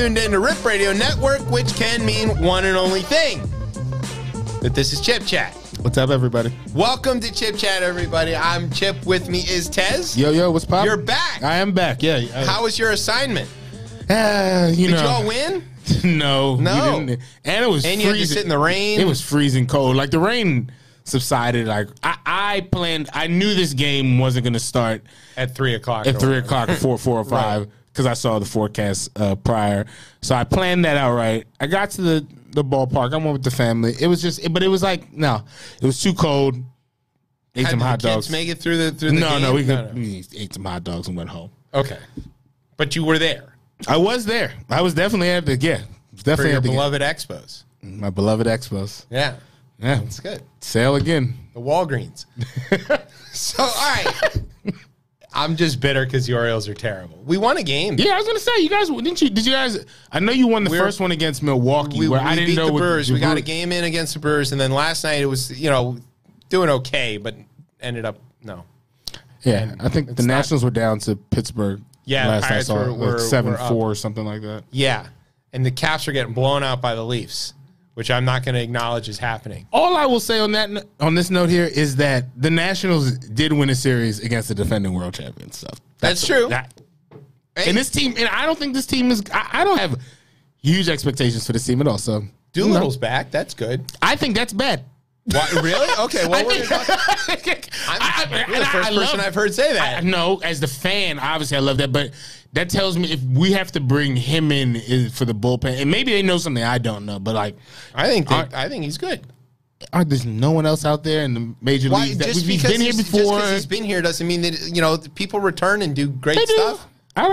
tuned in to Rip Radio Network, which can mean one and only thing that this is Chip Chat. What's up, everybody? Welcome to Chip Chat, everybody. I'm Chip. With me is Tez. Yo, yo, what's poppin'? You're back. I am back. Yeah. I- How was your assignment? Ah, you Did know, y'all win? no, No. and it was And you had to freezing. sit in the rain? It was freezing cold. Like the rain subsided. Like I, I planned. I knew this game wasn't going to start At three o'clock. at three o'clock, four, four or five, because I saw the forecast uh, prior. So I planned that out right. I got to the the ballpark. I went with the family. It was just, but it was like no, it was too cold. Ate How some hot dogs. make it through the through the no, game? no, we could, we ate some hot dogs and went home. Okay, but you were there I was there. I was definitely at the yeah, for definitely your at the beloved Expos. my beloved Expos. Yeah, Yeah, it's good. sale again. The Walgreens. so, all right. I'm just bitter because the Orioles are terrible. We won a game. Yeah, I was gonna say you guys didn't you? Did you guys? I know you won the We're- first one against Milwaukee, we, where we I didn't beat know the Brewers. We got a game in against the Brewers, and then last night it was you know doing okay, but ended up no. Yeah, I think the not- Nationals were down to Pittsburgh. Yeah, last I Pirates saw were- like were- seven four or something like that. Yeah, and the Caps are getting blown out by the Leafs, which I'm not going to acknowledge is happening. All I will say on that on this note here is that the Nationals did win a series against the defending world champions. So That's true. That, Hey, and this team, and I don't think this team is. I, I don't have huge expectations for this team at all. So Doolittle's back. That's good. I think that's bad. What, really? Okay. Well, I we're think- gonna talk- I'm, I- you're the first I person love- I've heard say I that. know as the fan, obviously I love that, but that tells me if we have to bring him in is for the bullpen, and maybe they know something I don't know, but like, I think they, I think he's good. are there's no one else out there in the major Why? leagues that Just we've because been here he's, just before? 'cause he's been here doesn't mean that you know people return and do great They do. stuff. I don't,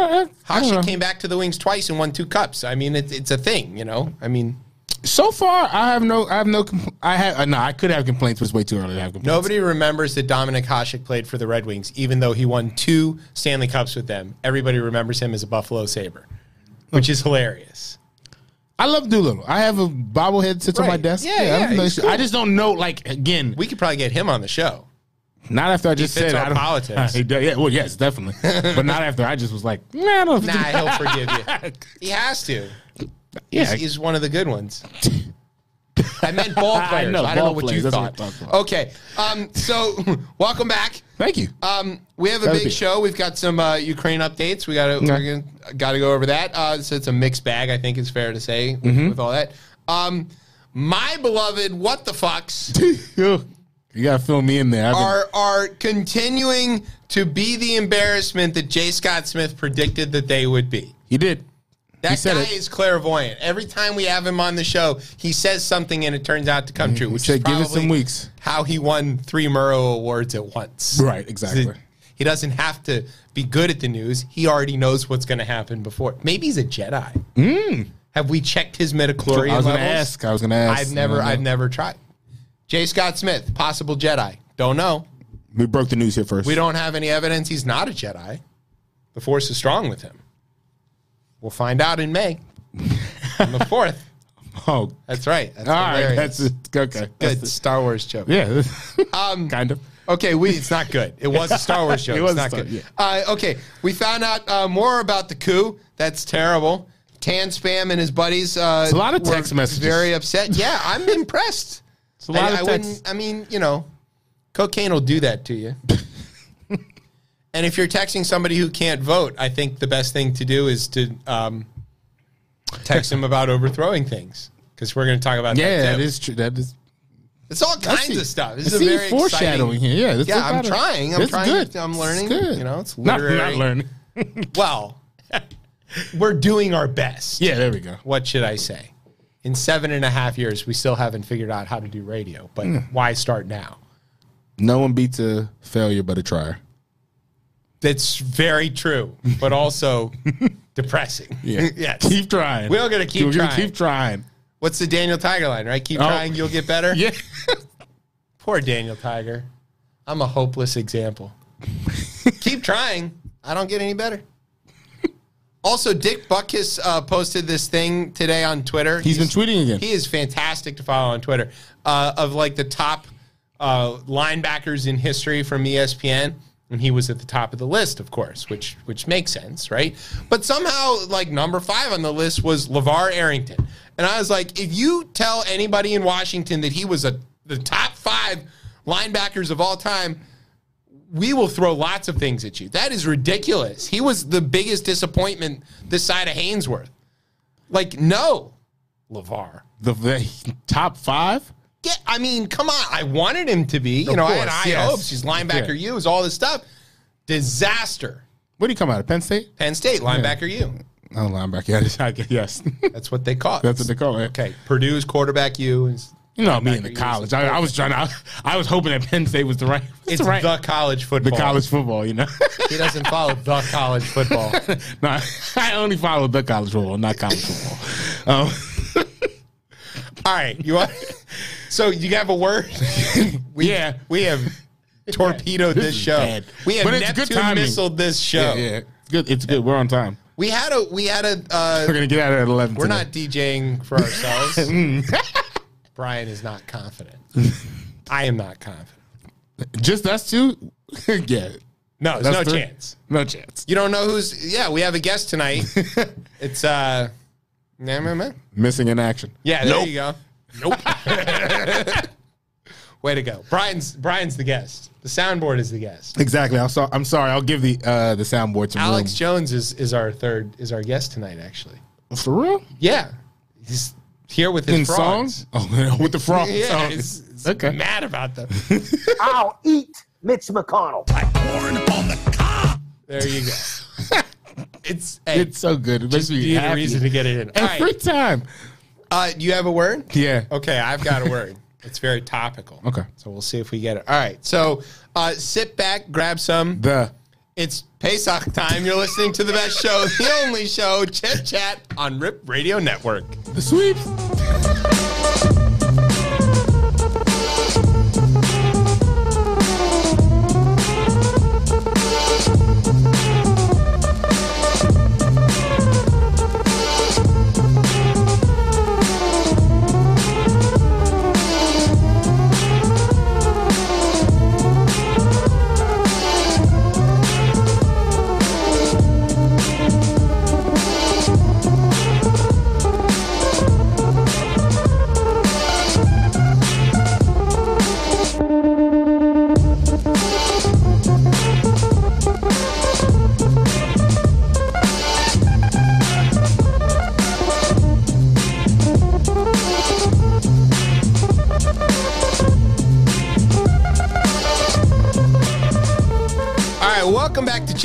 I, I don't know. Hasek came back to the Wings twice and won two cups. I mean, it's it's a thing, you know. I mean, So far, I have no, I have no, compl- I have uh, no, I could have complaints, but it's way too early to have complaints. nobody remembers that Dominik Hasek played for the Red Wings, even though he won two Stanley Cups with them. Everybody remembers him as a Buffalo Sabre, which is hilarious. I love Doolittle. I have a bobblehead sits on my Right. desk. Yeah, I yeah, have no he's issue. cool. I just don't know. Like again, We could probably get him on the show. not after I just fits said our I don't, politics. He does- yeah, well, yes, definitely, but not after I just was like, nah, I don't. Nah, he'll forgive you. He has to. Yeah, He's, he's one of the good ones. I meant ball I players. I, know, don't know what players. you That's thought. what I'm talking about. Okay, um, so welcome back. thank you. Um, we have a That'd big be- show. We've got some uh, Ukraine updates. We got to Yeah. we're gonna got to go over that. Uh, so it's a mixed bag. I think it's fair to say with, Mm-hmm. with all that. Um, my beloved, what the fucks you gotta fill me in there. Been- are are continuing to be the embarrassment that J. Scott Smith predicted that they would be. he did. That said guy it. is clairvoyant. Every time we have him on the show, he says something and it turns out to come true. Which said, is "Give it some weeks." How he won three Murrow awards at once. Right, exactly. He doesn't have to be good at the news. He already knows what's going to happen before. Maybe he's a Jedi. Mm. Have we checked his midichlorian. I was gonna ask. I was gonna ask. I've never, I've never tried. J. Scott Smith, possible Jedi. Don't know. We broke the news here first. We don't have any evidence he's not a Jedi. The Force is strong with him. We'll find out in May, on the fourth. Oh, That's right. That's all right. That's it. okay. good That's Star Wars joke. yeah. Um, kind of. Okay, we it's not good. It was a Star Wars joke. It was it's not Star- good. yeah. Uh, okay, we found out uh, more about the coup. That's terrible. Tan Spam and his buddies. Uh, It's a lot of text messages. Very upset. Yeah, I'm impressed. It's a lot I, of I text. wouldn't. I mean, you know, cocaine will do that to you. And if you're texting somebody who can't vote, I think the best thing to do is to um, text them about overthrowing things because we're going to talk about Yeah, that. that too. true. That is. It's all kinds see- of stuff. This I is a see very foreshadowing exciting. here. Yeah, Yeah, I'm trying. I'm trying. good. I'm learning. You know, it's not, literary. not learning. Well, we're doing our best. Yeah, there we go. What should I say? In seven and a half years, we still haven't figured out how to do radio. But Hmm. why start now? No one beats a failure but a trier. That's very true, but also depressing. Yeah. yes. Keep trying. We're gonna keep We're gonna trying. Keep trying. What's the Daniel Tiger line, right? Keep Oh. trying, you'll get better. Yeah. Poor Daniel Tiger. I'm a hopeless example. Keep trying. I don't get any better. Also, Dick Butkus uh, posted this thing today on Twitter. He's been tweeting again. He is fantastic to follow on Twitter. Uh, of like the top uh, linebackers in history from ESPN, and he was at the top of the list, of course, which which makes sense, right? But somehow, like number five on the list was LaVar Arrington, and I was like, if you tell anybody in Washington that he was a the top five linebackers of all time, we will throw lots of things at you. That is ridiculous. He was the biggest disappointment this side of Haynesworth. Like, no, Levar. The, the top five. Yeah, I mean, come on. I wanted him to be. You know, I had course, high yes. hopes. He's linebacker Yeah. U, is all this stuff. Disaster. Where do you come out of? Penn State. Penn State, linebacker U. Oh, linebacker. Yeah, yes. That's what they call it. That's what they call it. Okay, Purdue's quarterback U is You know me in the college. I, I was trying to. I, was hoping that Penn State was the right. was it's the right. the college football. the college football. You know. He doesn't follow the college football. no, I only follow the college football, not college football. Um, All right, you want? So you have a word? We, Yeah. we have torpedoed this, is show. bad. We have But it's good Neptune timing. missiled this show. yeah, yeah, it's good. It's good. We're on time. We had a we had a. Uh, We're gonna get out at eleven. we're today. not DJing for ourselves. Brian is not confident. I am not confident. just us two. yeah, No, there's no three? chance. no chance. You don't know who's. Yeah, we have a guest tonight. it's uh. nah, nah, nah. Missing in action. Yeah, there Nope. you go. Nope. Way to go, Brian's. Brian's the guest. The soundboard is the guest. Exactly. I'm sorry. I'm sorry. I'll give the uh, the soundboard some Alex room. Jones is is our third is our guest tonight. Actually, For real? yeah, he's here with his In frogs. songs? Oh, with the frogs. Yeah, he's, he's okay. mad about them. I'll eat Mitch McConnell. Like corn on the cob. There you go. It's hey, It's so good. It just makes me need a reason to get it in. Every right, time. Uh, you have a word? Yeah. Okay, I've got a word. It's very topical. Okay. so we'll see if we get it. All right, so uh, sit back, grab some. The It's Pesach time. You're listening to the best show, the only show, Chip Chat on Rip Radio Network. the sweeps.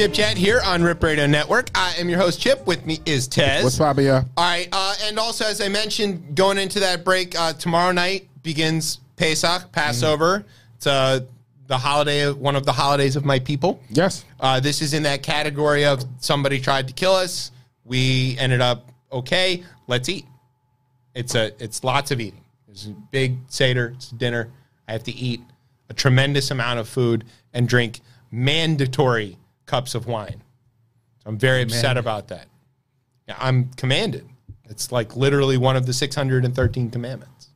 Chip Chat here on Rip Radio Network. I am your host, Chip. With me is Tez. What's poppin', y'all? All right, uh, and also as I mentioned, going into that break uh, tomorrow night begins Pesach, Passover. It's uh, the holiday, one of the holidays of my people. Yes. Uh, this is in that category of somebody tried to kill us. We ended up okay. Let's eat. It's a it's lots of eating. There's a big seder. It's dinner. I have to eat a tremendous amount of food and drink mandatory cups of wine. So I'm very upset about that. I'm commanded. It's like literally one of the 613 commandments.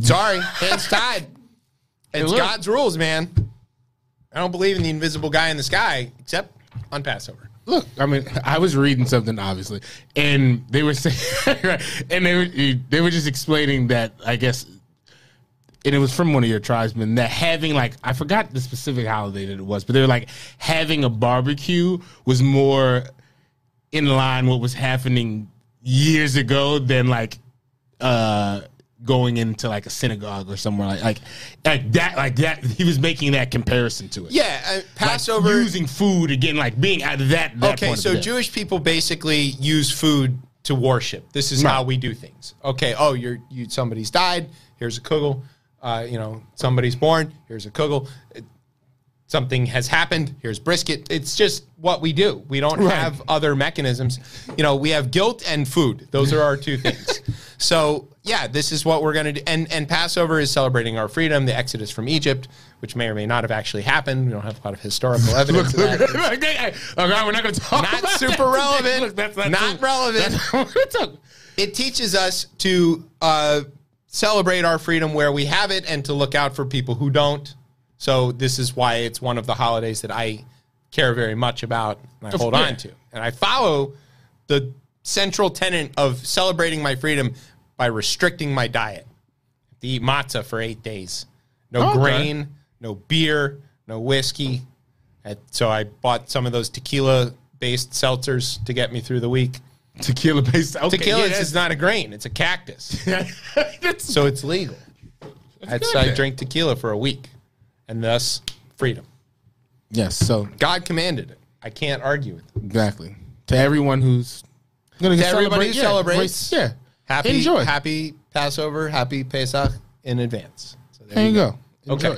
Sorry, hands tied. It's look. God's rules, man. I don't believe in the invisible guy in the sky, except on Passover. Look, I mean, I was reading something obviously, and they were saying, and they were they were just explaining that I guess, and it was from one of your tribesmen that having like I forgot the specific holiday that it was, but they were like having a barbecue was more in line what was happening years ago than like uh going into like a synagogue or somewhere like like like that like that he was making that comparison to it Yeah, uh, Like, Passover. using food again like being at that, that okay, so. Jewish people basically use food to worship. This is how we do things. Okay, oh, you're you somebody's died. Here's a kugel. Uh, you know, somebody's born. Here's a kugel. It- Something has happened. Here's brisket. It's just what we do. We don't Right. have other mechanisms. You know, we have guilt and food. Those are our two things. So yeah, this is what we're gonna do. And and Passover is celebrating our freedom, the Exodus from Egypt, which may or may not have actually happened. We don't have a lot of historical evidence of that. okay, okay, we're not going to talk. Not about super that. relevant. Look, that's Not relevant. That's not what we're it teaches us to uh, celebrate our freedom where we have it and to look out for people who don't. So this is why it's one of the holidays that I care very much about and I hold yeah. on to. And I follow the central tenet of celebrating my freedom by restricting my diet. To eat matzah for eight days. No Okay. grain, no beer, no whiskey. And so I bought some of those tequila based seltzers to get me through the week. Tequila based. Okay, Tequila yeah, is not a grain, it's a cactus. so it's legal. That's, I drink tequila for a week and thus freedom. yes. So God commanded it. I can't argue with it. exactly to everyone who's gonna everybody who celebrate- yeah, celebrates, yeah. Happy, Enjoy. happy Passover, happy Pesach in advance. So There you go. Okay.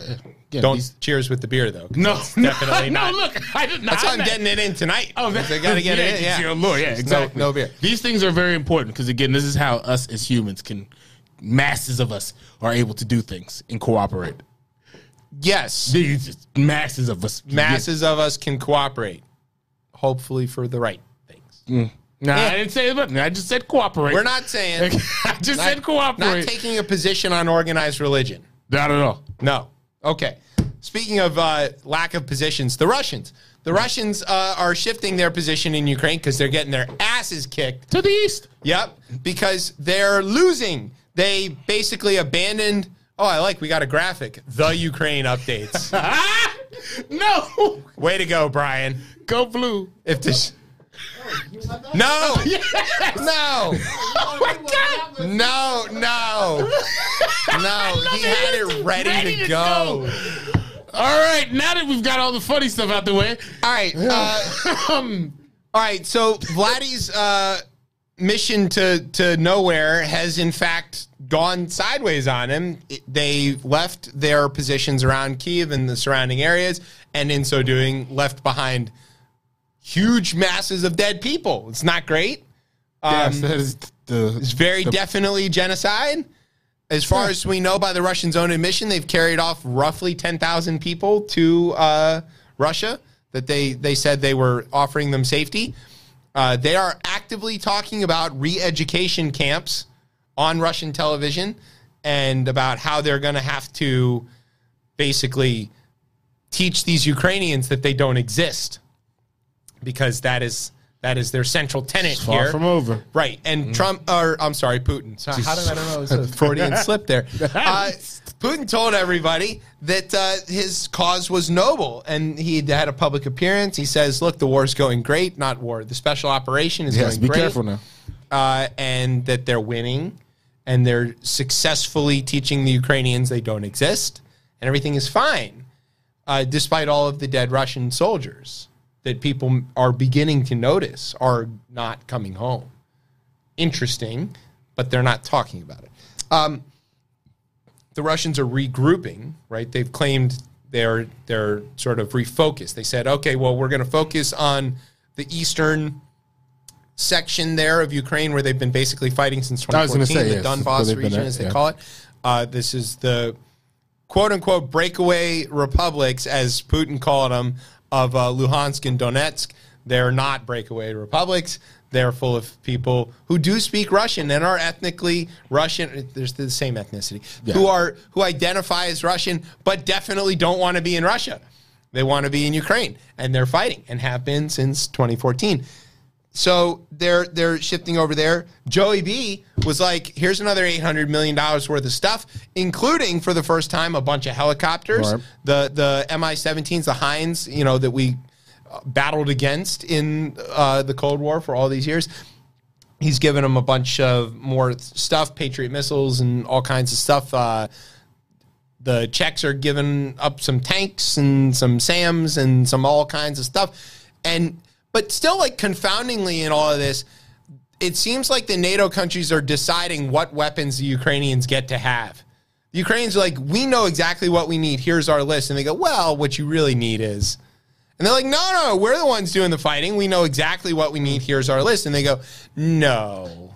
Don't these- cheers with the beer though. no, it's definitely no, not. No, look, I did not. That's why I'm getting it in tonight. Oh, that, I gotta get it in. Yeah, Yeah, yeah, There's exactly. No, no beer. These things are very important because again, this is how us as humans can, masses of us are able to do things and cooperate. Yes, These masses of us, masses of us can cooperate, hopefully for the right things. Mm. No, I didn't say it. I just said cooperate. We're not saying. I just said cooperate. Not taking a position on organized religion. not at all. No. Okay. Speaking of uh, lack of positions, the Russians. The Russians uh, are shifting their position in Ukraine because they're getting their asses kicked. To the east. Yep. Because they're losing. They basically abandoned. Oh, I like. We got a graphic. The Ukraine updates. No. Way to go, Brian. Go blue. If this. No. No. Oh my god. No. No. No. He had it ready, Ready to, to go. All right, now that we've got all the funny stuff out the way, All right. Uh, um, All right, so Vladdy's uh, mission to to nowhere has in fact gone sideways on him. It- They left their positions around Kiev and the surrounding areas, and in so doing, left behind huge masses of dead people. It's not great. yes, that is the It's very definitely genocide. As far as we know, by the Russians' own admission, they've carried off roughly 10,000 people to uh, Russia that they, they said they were offering them safety. Uh, they are actively talking about re education camps on Russian television and about how they're going to have to basically teach these Ukrainians that they don't exist because that is that is their central tenet far here. from over. Right. And Trump, or I'm sorry, Putin. So how did I don't know? It was a Freudian slip there. Uh, Putin told everybody that uh, his cause was noble and he had a public appearance. He says, look, the war is going great. Not war. The special operation is Yes, going be great. careful now. Uh, and that they're winning and they're successfully teaching the Ukrainians they don't exist and everything is fine, uh, despite all of the dead Russian soldiers that people are beginning to notice are not coming home. Interesting, but they're not talking about it. Um, the Russians are regrouping, right? They've claimed they're they're sort of refocused. They said, okay, well, we're going to focus on the eastern section there of Ukraine where they've been basically fighting since I was gonna 2014, say, the yes, Donbass region, at, as they yeah. call it. Uh, this is the quote unquote breakaway republics, as Putin called them, of uh, Luhansk and Donetsk. They're not breakaway republics. They're full of people who do speak Russian and are ethnically Russian. There's the same ethnicity who are who identify as Russian, but definitely don't want to be in Russia. They want to be in Ukraine, and they're fighting and have been since 2014. So they're they're shifting over there. Joey B was like, "Here's another 800 million dollars worth of stuff, including for the first time a bunch of helicopters, Right. the the Mi-17s, the Hinds, you know that we uh, battled against in uh, the Cold War for all these years." He's given them a bunch of more stuff, Patriot missiles, and all kinds of stuff. Uh, the Czechs are giving up some tanks and some SAMs and some all kinds of stuff. And but still like confoundingly in all of this, it seems like the NATO countries are deciding what weapons the Ukrainians get to have. The Ukrainians are like, we know exactly what we need. Here's our list. And they go, well, what you really need is. And they're like, no, no, we're the ones doing the fighting. We know exactly what we need. Here's our list. And they go, no.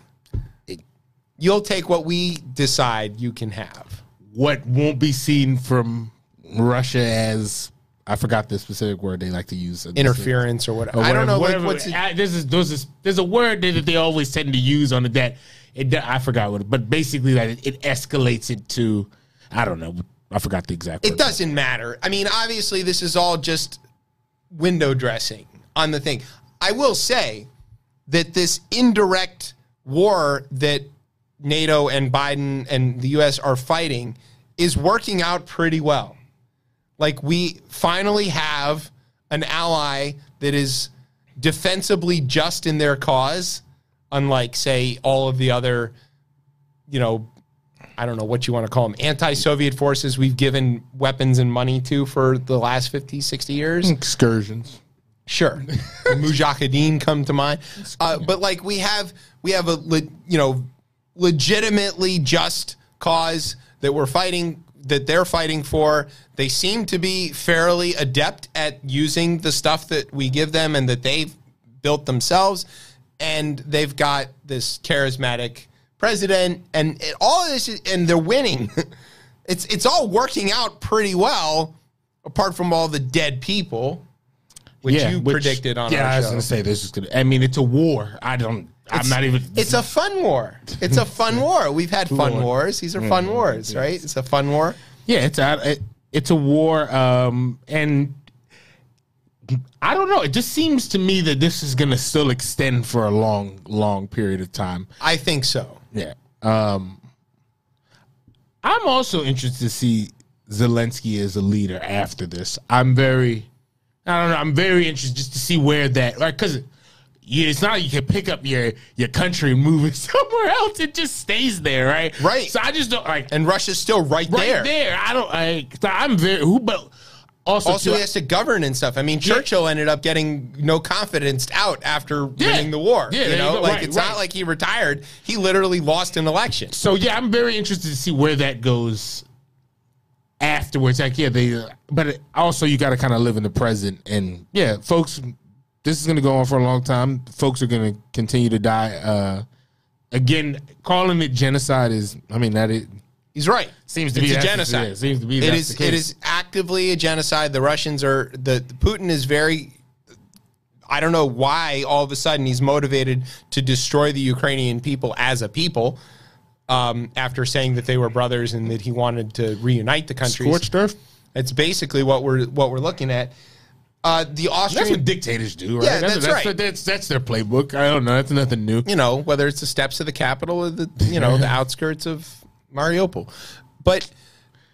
You'll take what we decide you can have. What won't be seen from Russia as I forgot the specific word they like to use. Interference or whatever. Or I don't know. Like, whatever- what's it- I- there's, a, there's, a, there's a word that they always tend to use on it that it, I forgot what, it, but basically that it, it escalates it to I don't know I forgot the exact. It doesn't matter. I mean, obviously, this is all just window dressing on the thing. I will say that this indirect war that NATO and Biden and the US are fighting is working out pretty well. Like, we finally have an ally that is defensively just in their cause, unlike, say, all of the other, you know, I don't know what you want to call them, anti Soviet forces we've given weapons and money to for the last 50, 60 years. excursions. Sure, Mujahideen come to mind, uh, but like we have we have a le- you know legitimately just cause that we're fighting that they're fighting for. They seem to be fairly adept at using the stuff that we give them and that they've built themselves, and they've got this charismatic president, and it, all of this, is, and they're winning. it's it's all working out pretty well, apart from all the dead people which you which- predicted on yeah, I was gonna say this is gonna. I mean, it's a war. I don't. I'm not even. It's a fun war. It's a fun war. We've had fun War. wars. These are fun wars, right? It's a fun war. Yeah, it's a it, it's a war, um, and I don't know. It just seems to me that this is going to still extend for a long, long period of time. I think so. Yeah. Um, I'm also interested to see Zelensky as a leader after this. I'm very, I don't know. I'm very interested just to see where that, right? Because yeah, it's not you can pick up your your country and move it somewhere else. It just stays there, right? Right. So I just don't like And Russia's still right, right there. there. I don't. I, I'm very who, but also, Also, too, he has to govern and stuff. I mean, Churchill ended up getting no confidence out after Yeah. winning the war. Yeah, you there you know, like Right, it's right. not like he retired. He literally lost an election. so yeah, I'm very interested to see where that goes afterwards. Like, yeah, they, but it, also you got to kind of live in the present. And yeah, folks, this is going to go on for a long time. Folks are going to continue to die. Uh, again, calling it genocide is, I mean, that it He's right. seems to it's be a genocide. it seems to be It is. It is actively a genocide. The Russians are the, the Putin is very. I don't know why all of a sudden he's motivated to destroy the Ukrainian people as a people. Um, after saying that they were brothers and that he wanted to reunite the countries, scorched earth. it's basically what we're what we're looking at. Uh, the That's Austrian, what dictators do, right? Yeah, that's right. That's, that's their playbook. I don't know. That's nothing new. you know, whether it's the steps of the capital or the you know the outskirts of Mariupol, but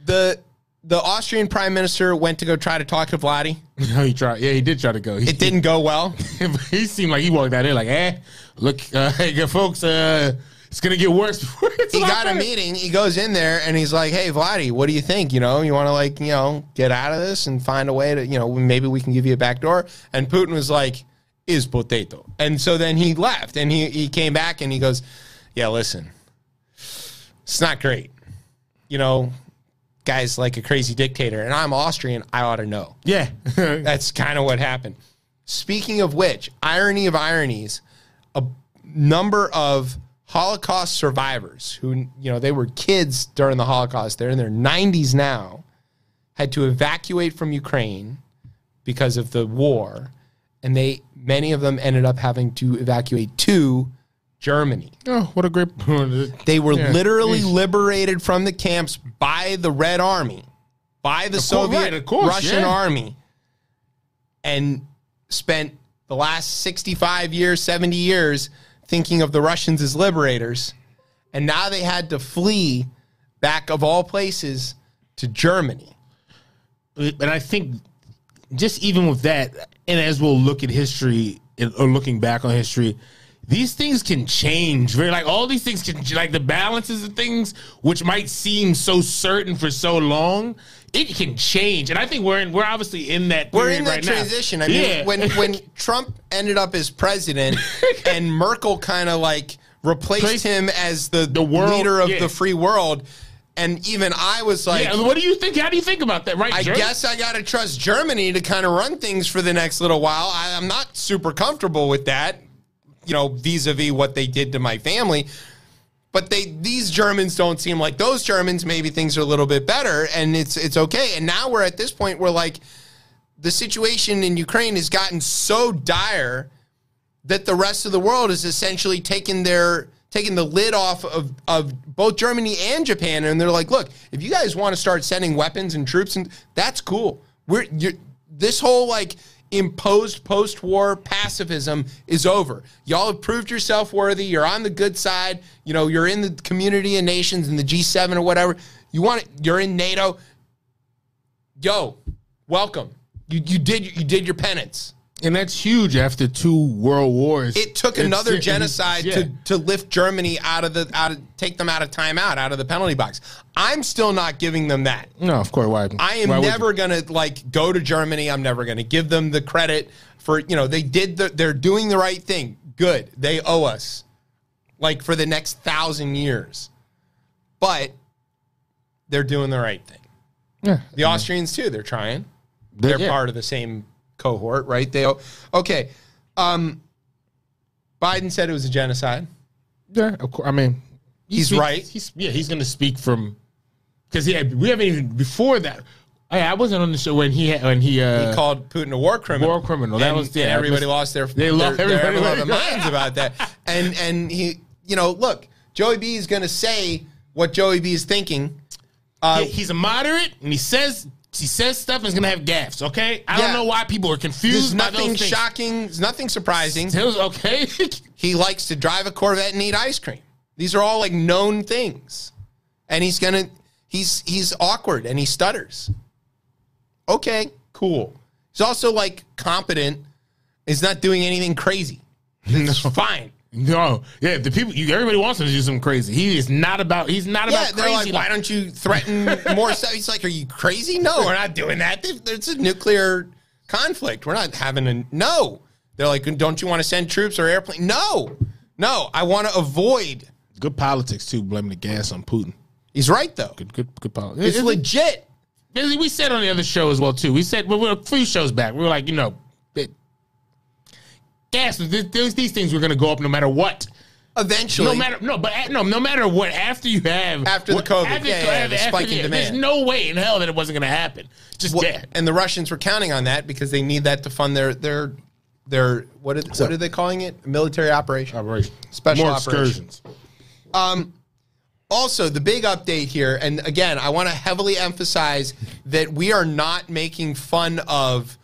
the the Austrian prime minister went to go try to talk to Vladdy. No, he tried. Yeah, he did try to go. He, It didn't go well. he seemed like he walked out there like, eh, look, uh, hey, folks, uh, it's gonna get worse. He got a meeting. He goes in there and he's like, "Hey, Vladdy, what do you think? You know, you want to like, you know, get out of this and find a way to, you know, maybe we can give you a back door." And Putin was like, "Is potato." And so then he left and he he came back and he goes, "Yeah, listen, it's not great. You know, guys like a crazy dictator, and I'm Austrian. I ought to know." Yeah, That's kind of what happened. Speaking of which, irony of ironies, a number of Holocaust survivors who, you know, they were kids during the Holocaust, they're in their 90s now, had to evacuate from Ukraine because of the war. And they, many of them ended up having to evacuate to Germany. oh, what a great. They were Yeah. literally liberated from the camps by the Red Army, by the course, Soviet right, course, Russian yeah. army, and spent the last 65 years, 70 years thinking of the Russians as liberators. And now they had to flee back, of all places, to Germany. but I think just even with that, and as we'll look at history or looking back on history, these things can change. Very like all these things can like the balances of things, which might seem so certain for so long, it can change. And I think we're in, we're obviously in that. We're in that right now. transition. I mean, Yeah. when when Trump ended up as president and Merkel kind of like replaced Place- him as the, The world- leader of yeah. the free world, and even I was like, yeah, what do you think? How do you think about that? Right? I Jerry? guess I got to trust Germany to kind of run things for the next little while. I, I'm not super comfortable with that, you know, vis-a-vis what they did to my family. But they these Germans don't seem like those Germans. Maybe things are a little bit better, and it's it's okay. And now we're at this point where like the situation in Ukraine has gotten so dire that the rest of the world is essentially taken their taking the lid off of, of both Germany and Japan, and they're like, look, if you guys want to start sending weapons and troops, and that's cool. We're this whole like imposed post-war pacifism is over. Y'all have proved yourself worthy. You're on the good side. You know, you're in the community of nations in the G7 or whatever. You want it, you're in NATO. Yo, welcome. You you did you did your penance. And that's huge after two world wars. It took another it- genocide yeah. to, to lift Germany out of the out of take them out of timeout, out of the penalty box. I'm still not giving them that. No, of course. Why? I am why would never gonna like go to Germany. I'm never gonna give them the credit for you know they did the they're doing the right thing. Good. They owe us like for the next thousand years, but they're doing the right thing. Yeah. The Austrians too. They're trying. They- They're yeah. part of the same cohort, right? They okay. Um, Biden said it was a genocide. Yeah, of course. I mean, he He's speaks- right. He's yeah, he's going to speak from because yeah, we haven't even before that. I, I wasn't on the show when he had, when he uh, He called Putin a war criminal. war criminal. That and, was- yeah, everybody was- lost their they their, lost- their everybody ever-loving lost- minds about that. And and he, you know, look, Joey B is going to say what Joey B is thinking. Uh, He- he's a moderate and he says he says stuff and he's gonna have gaffes. Okay, I Yeah. don't know why people are confused. there's nothing shocking. There's nothing surprising. Okay. He likes to drive a Corvette and eat ice cream. These are all like known things. And he's gonna he's he's awkward and he stutters. Okay, cool. He's also like competent. He's not doing anything crazy. It's fine. No, yeah, the people. You, everybody wants him to do something crazy. He is not about. He's not Yeah, about they're crazy. like, why don't you threaten more stuff? He's like, are you crazy? No, we're not doing that. There's a nuclear conflict. We're not having a no. They're like, don't you want to send troops or airplane? No, no. I want to avoid. good politics too? Blaming the gas on Putin. He's right though. Good, good, good politics. It's legit. We said on the other show as well too. We said well, we're a few shows back. We were like, you know, it, gas. These, these things were going to go up no matter what. Eventually, No matter no, but at- no, no matter what. After you have After the COVID, after, yeah, yeah, the spike in the- demand. There's no way in hell that it wasn't going to happen. Just Well, yeah. and the Russians were counting on that because they need that to fund their their their what are, what are they calling it? Military operation. Operation. Special More operation. excursions. Um, also, the big update here, and again, I want to heavily emphasize that we are not making fun of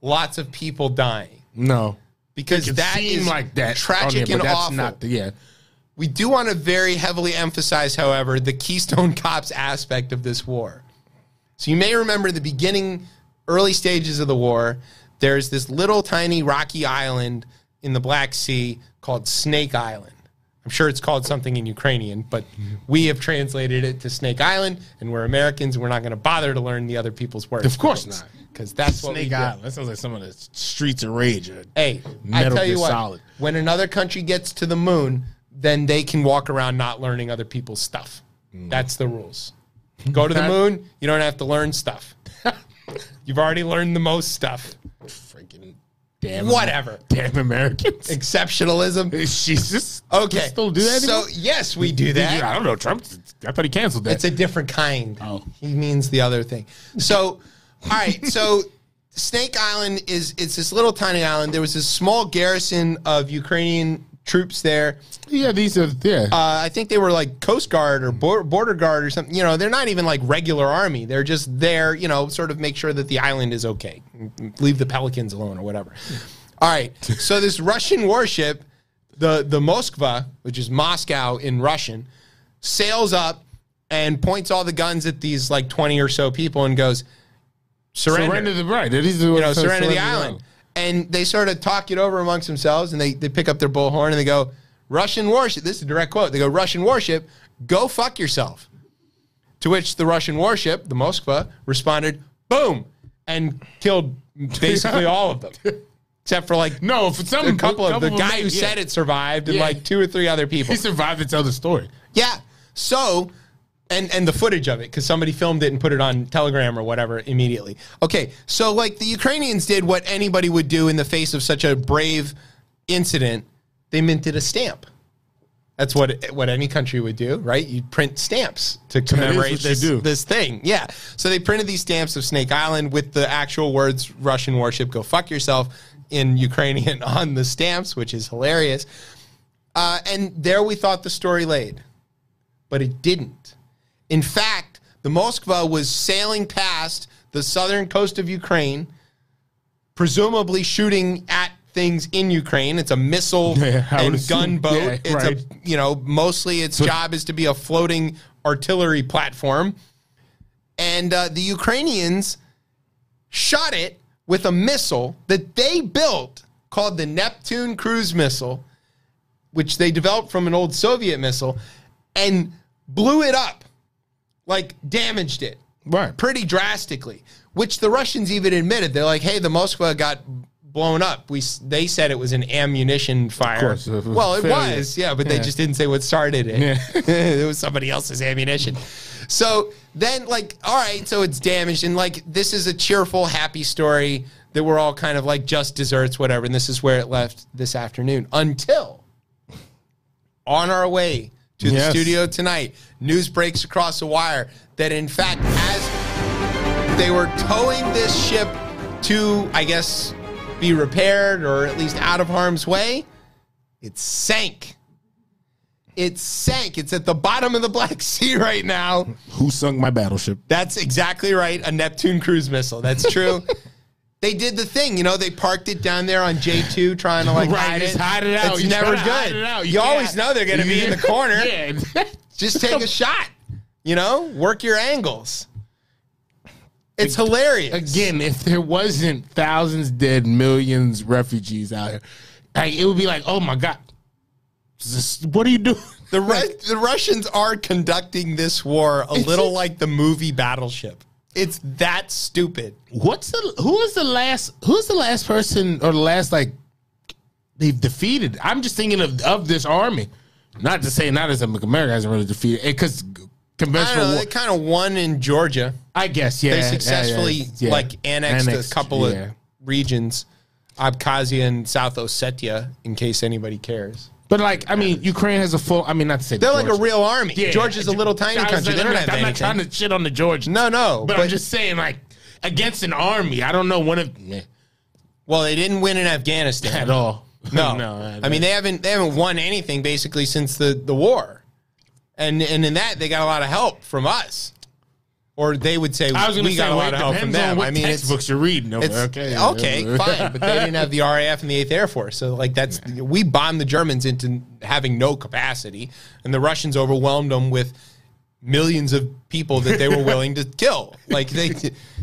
lots of people dying No. Because that is like that. tragic on there, and awful. Not yeah. We do want to very heavily emphasize, however, the Keystone Cops aspect of this war. So you may remember the beginning, early stages of the war. There's this little tiny rocky island in the Black Sea called Snake Island. I'm sure it's called something in Ukrainian, but we have translated it to Snake Island, and we're Americans, we're not going to bother to learn the other people's words. Of course not. because that's what we Snake do. That sounds like some of the streets of rage. uh, Hey, I tell you what, Solid. when another country gets to the moon, then they can walk around not learning other people's stuff. Mm. That's the rules. Go to the moon, you don't have to learn stuff. You've already learned the most stuff. Damn. Whatever. Damn Americans. Exceptionalism. Jesus. Okay. Still do that? So anymore? yes, we do that. I don't know. Trump. I thought he canceled that. It's a different kind. Oh. He means the other thing. So, all right. So, Snake Island is it's this little tiny island. There was this small garrison of Ukrainian troops there. yeah, these are yeah. uh, I think they were like Coast Guard or Border Guard or something. You know, they're not even like regular army. They're just there, you know, sort of make sure that the island is okay. Leave the Pelicans alone or whatever. All right. So this Russian warship, the the Moskva, which is Moscow in Russian, sails up and points all the guns at these like twenty or so people and goes, "Surrender." surrender the right. These are you know, surrender the island. And they sort of talk it over amongst themselves and they, they pick up their bullhorn and they go, Russian warship, this is a direct quote. They go, Russian warship, go fuck yourself. To which the Russian warship, the Moskva, responded, boom, and killed basically all of them. Except for like No, for some a couple of the guy who yeah. said it survived and Yeah. like two or three other people. He survived to tell the story. Yeah. So, and and the footage of it because somebody filmed it and put it on Telegram or whatever immediately. Okay, so like the Ukrainians did what anybody would do in the face of such a brave incident. They minted a stamp. That's what what any country would do, right? You print stamps to commemorate this, do. this thing. Yeah. So they printed these stamps of Snake Island with the actual words Russian warship go fuck yourself in Ukrainian on the stamps, which is hilarious. Uh, and there we thought the story laid, but it didn't. In fact, the Moskva was sailing past the southern coast of Ukraine, presumably shooting at things in Ukraine. It's a missile Yeah, and gunboat. Yeah, it's right. a you know mostly its job is to be a floating artillery platform, and uh, the Ukrainians shot it with a missile that they built called the Neptune cruise missile, which they developed from an old Soviet missile, and blew it up, like damaged it Right. pretty drastically. Which the Russians even admitted. They're like, "Hey, the Moskva got blown up." We they said it was an ammunition fire. course, it well, it failure. was, yeah, but they just didn't say what started it. Yeah. it was somebody else's ammunition. So then, like, all right, so it's damaged, and like this is a cheerful, happy story that we're all kind of like just desserts, whatever. And this is where it left this afternoon until on our way to the studio tonight, news breaks across the wire that in fact, as they were towing this ship to, I guess, be repaired or at least out of harm's way, it sank. It sank. It's at the bottom of the Black Sea right now. Who sunk my battleship? That's exactly right. A Neptune cruise missile. That's true. they did the thing, you know. They parked it down there on J two, trying to like Right, hide just it. hide it out. It's You never try to hide good. it out. You, You always know they're going to be in the corner. Yeah. Just take a shot. You know, work your angles. It's hilarious. Again, if there wasn't thousands dead, millions refugees out here, like, it would be like, oh my god, this- what are you doing? the Ru- the Russians are conducting this war a little like the movie Battleship. It's that stupid. What's the who was the last who's the last person or the last like they've defeated? I'm just thinking of of this army. Not to say not as America hasn't really defeated eh, because don't conventional know. war. They kind of won in Georgia. I guess yeah. They yeah, successfully yeah, yeah. like annexed, Annexed, a couple yeah. of regions, Abkhazia and South Ossetia, in case anybody cares. But like, I mean, Ukraine has a full. I mean, not to say They're like a real army. Yeah. Georgia's a little tiny I country. They don't I'm have not, I'm not trying to shit on the Georgians. No, no, but, but- I'm just saying, like, against an army, I don't know when. Well, they didn't win in Afghanistan at all. No, no. I mean they haven't they haven't won anything basically since the the war, and and in that they got a lot of help from us, or they would say I was we say, got a lot of help from them. I mean, it's textbooks you're reading. Okay, okay, fine, but they didn't have the RAF and the Eighth Air Force, so like that's we bombed the Germans into having no capacity, and the Russians overwhelmed them with millions of people that they were willing to kill. Like they,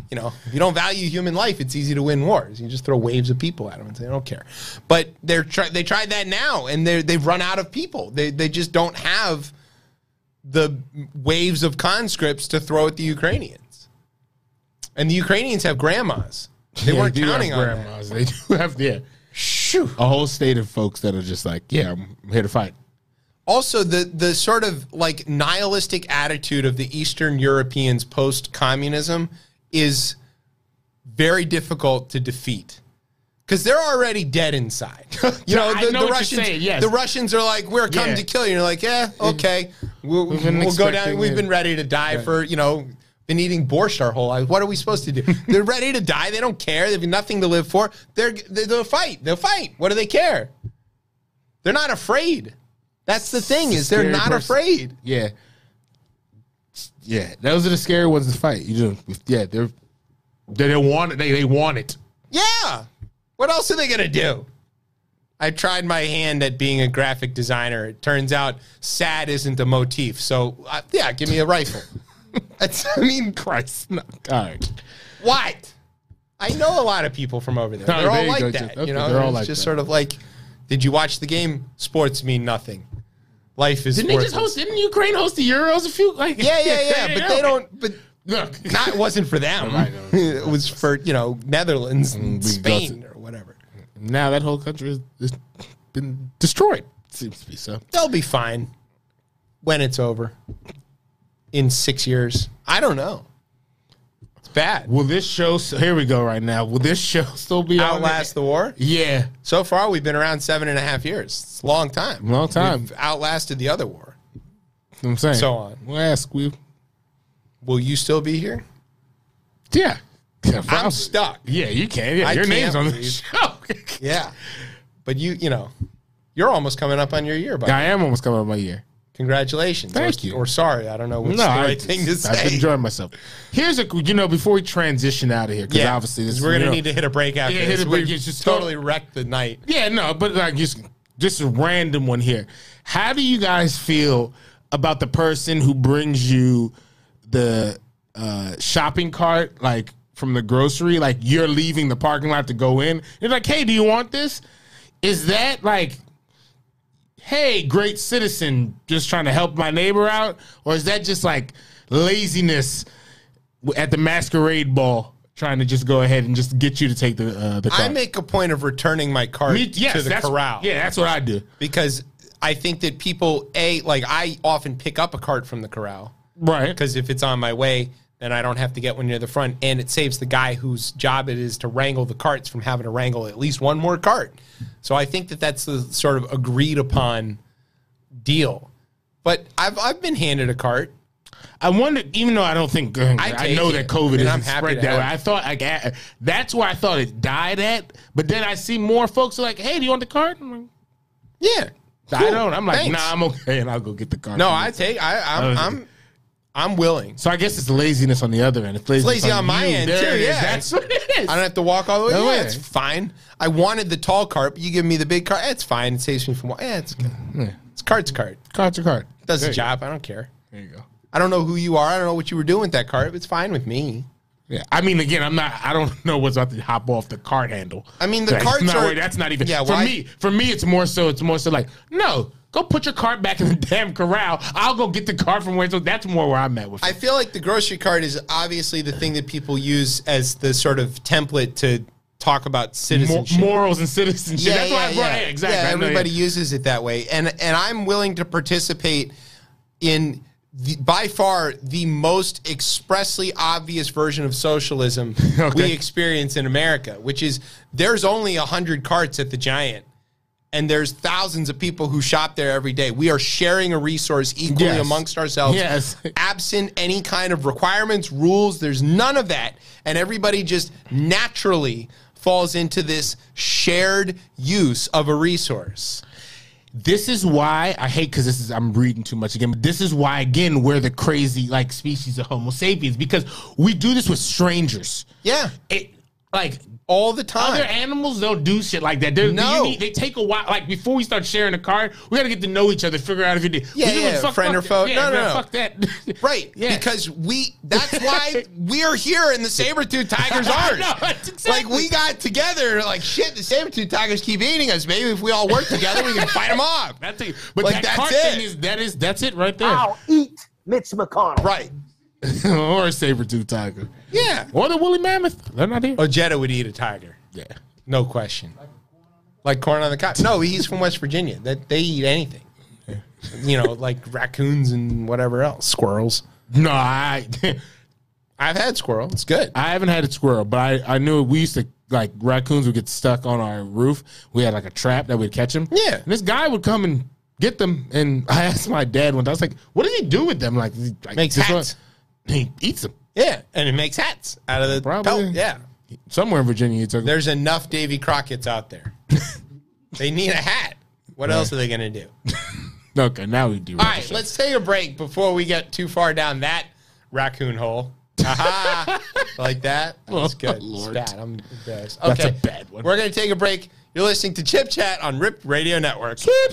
you know, if you don't value human life, it's easy to win wars. You just throw waves of people at them and say, I don't care. But they're try- they tried that now, and they they've run out of people. They they just don't have the waves of conscripts to throw at the Ukrainians. And the Ukrainians have grandmas. They Yeah, weren't counting on that. grandmas. They do have yeah, a whole state of folks that are just like, yeah, I'm here to fight. Also, the the sort of like nihilistic attitude of the Eastern Europeans post communism is very difficult to defeat because they're already dead inside. You know, the, know the Russians. saying, yes. The Russians are like, "We're coming Yeah. to kill you." And you're like, "Yeah, okay, we'll, We've been we'll go down. expecting We've it. been ready to die for you know." Been eating borscht our whole life. What are we supposed to do? They're ready to die. They don't care. They've nothing to live for. They're they'll fight. They'll fight. What do they care? They're not afraid. That's the thing is they're not person. afraid. Yeah, yeah, those are the scary ones to fight. You know, yeah, they're they, they want it. They they want it. Yeah. What else are they gonna do? I tried my hand at being a graphic designer. It turns out sad isn't a motif. So uh, yeah, give me a rifle. That's, I mean, Christ, no. all right. what? I know a lot of people from over there. They're all like go, that. Jeff. You know, they're all it's like just that. sort of like, did you watch the game? Sports mean nothing. Life is Didn't they just host? Didn't Ukraine host the Euros a few? Like, Yeah, yeah, yeah. but they don't. But Look, not it wasn't for them. It was for you know Netherlands and Spain or whatever. Now that whole country has, has been destroyed. Seems to be so. They'll be fine when it's over in six years. I don't know. It's bad. Will this show? Here we go. Right now, will this show still be on Outlast the war. Yeah, So far, we've been around seven and a half years. It's a long time. Long time. We've outlasted the other war. You I'm saying. So on. We'll ask we. Will you still be here? Yeah, I'm stuck. Yeah, you can't. Yeah, your name's can't on the show. Yeah, but you, you know, You're almost coming up on your year, buddy. I am almost coming up on my year. Congratulations. Thank or, you. Or sorry, I don't know what's no, the I, right thing to I've say. enjoyed myself. Here's a you know before we transition out of here because yeah, obviously this we're gonna know- need to hit a break after Yeah, hit a break. We've just totally wrecked the night. Yeah, no, but like just just a random one here. How do you guys feel about the person who brings you the uh, shopping cart, like from the grocery? Like you're leaving the parking lot to go in. You're like, hey, do you want this? Is that like, hey, great citizen, just trying to help my neighbor out, or is that just like laziness at the masquerade ball? Trying to just go ahead and just get you to take the uh, the cart. I make a point of returning my cart Me- yes, to the corral. Yeah, that's what I do. because I think that people a like I often pick up a cart from the corral Right. because if it's on my way, then I don't have to get one near the front, and it saves the guy whose job it is to wrangle the carts from having to wrangle at least one more cart. So I think that that's the sort of agreed upon deal. But I've I've been handed a cart. I wonder, even though I don't think uh, I, know it. that COVID happy spread that way. I thought like uh, that's where I thought it died at. But then I see more folks like, "Hey, do you want the cart?" I'm like, Yeah, I don't. I'm like, Thanks. "Nah, I'm okay," and I'll go get the cart. No, I take. I, I'm. I'm. I'm willing. So I guess it's laziness on the other end. It's, lazy on my you. end, There too, it yeah. That's what it is. I don't have to walk all the way. No yeah, way. it's fine. I wanted the tall cart, but you give me the big cart. It's fine. It saves me from. Yeah, it's good. It's cart's cart. Card's your card. Does There the job. I don't care. There you go. I don't know who you are. I don't know what you were doing with that cart. It's fine with me. Yeah, I mean, again, I'm not. I don't know what's about to hop off the cart handle. I mean, the That's carts not are- That's not even. Yeah, for why- me. For me, it's more so. It's more so like, no, go put your cart back in the damn corral. I'll go get the cart from where. So that's more where I'm at with. I it. feel like the grocery cart is obviously the thing that people use as the sort of template to talk about Mor- citizenship. morals and citizenship. that's why I brought it. Exactly. Yeah, I know, everybody yeah. uses it that way, and and I'm willing to participate in the, by far the most expressly obvious version of socialism Okay. we experience in America, which is there's only a hundred carts at the Giant. And there's thousands of people who shop there every day. We are sharing a resource equally Yes. amongst ourselves. Yes. Absent any kind of requirements, rules, there's none of that. And everybody just naturally falls into this shared use of a resource. This is why I hate because this is I'm reading too much again. But this is why again we're the crazy like species of Homo sapiens because we do this with strangers. Yeah. It like All the time. Other animals don't do shit like that. They're, No. need- they take a while. Like before we start sharing a car, we got to get to know each other, figure out if you did. Yeah, we yeah, fuck- friend fuck or foe. that. No, no, no. fuck that. Right, Yeah. because we that's why we're here and the Saber-tooth Tigers I aren't. know, that's exactly- Like we got together, like shit, the Saber-tooth Tigers keep eating us. Maybe if we all work together, we can fight them off. That's it. But Like, that that's card it. thing is that is that's it right there. I'll eat Mitch McConnell. Right. or a saber tooth tiger. Yeah. Or the woolly mammoth. They're not here. Ojeda would eat a tiger. Yeah. No question. Like corn on the cob. No, he's from West Virginia. That they eat anything. You know, like raccoons and whatever else. Squirrels. No, I I've had squirrel. It's good. I haven't had a squirrel, but I, I knew we used to like raccoons would get stuck on our roof. We had like a trap that would catch them. Yeah. And this guy would come and get them. And I asked my dad one time, I was like, what does he do with them? Like, like Makes this hats. one- He eats them. Yeah, and it makes hats out of the Probably. pelt. Yeah. Somewhere in Virginia, he took. There's enough Davy Crockett's out there. they need a hat. What else are they going to do? Okay, now we do. All right, let's take a break before we get too far down that raccoon hole. Aha! like that. That's Oh, good. It's Lord. bad. I'm embarrassed. That's Okay. a bad one. We're going to take a break. You're listening to Chip Chat on Rip Radio Network. Stop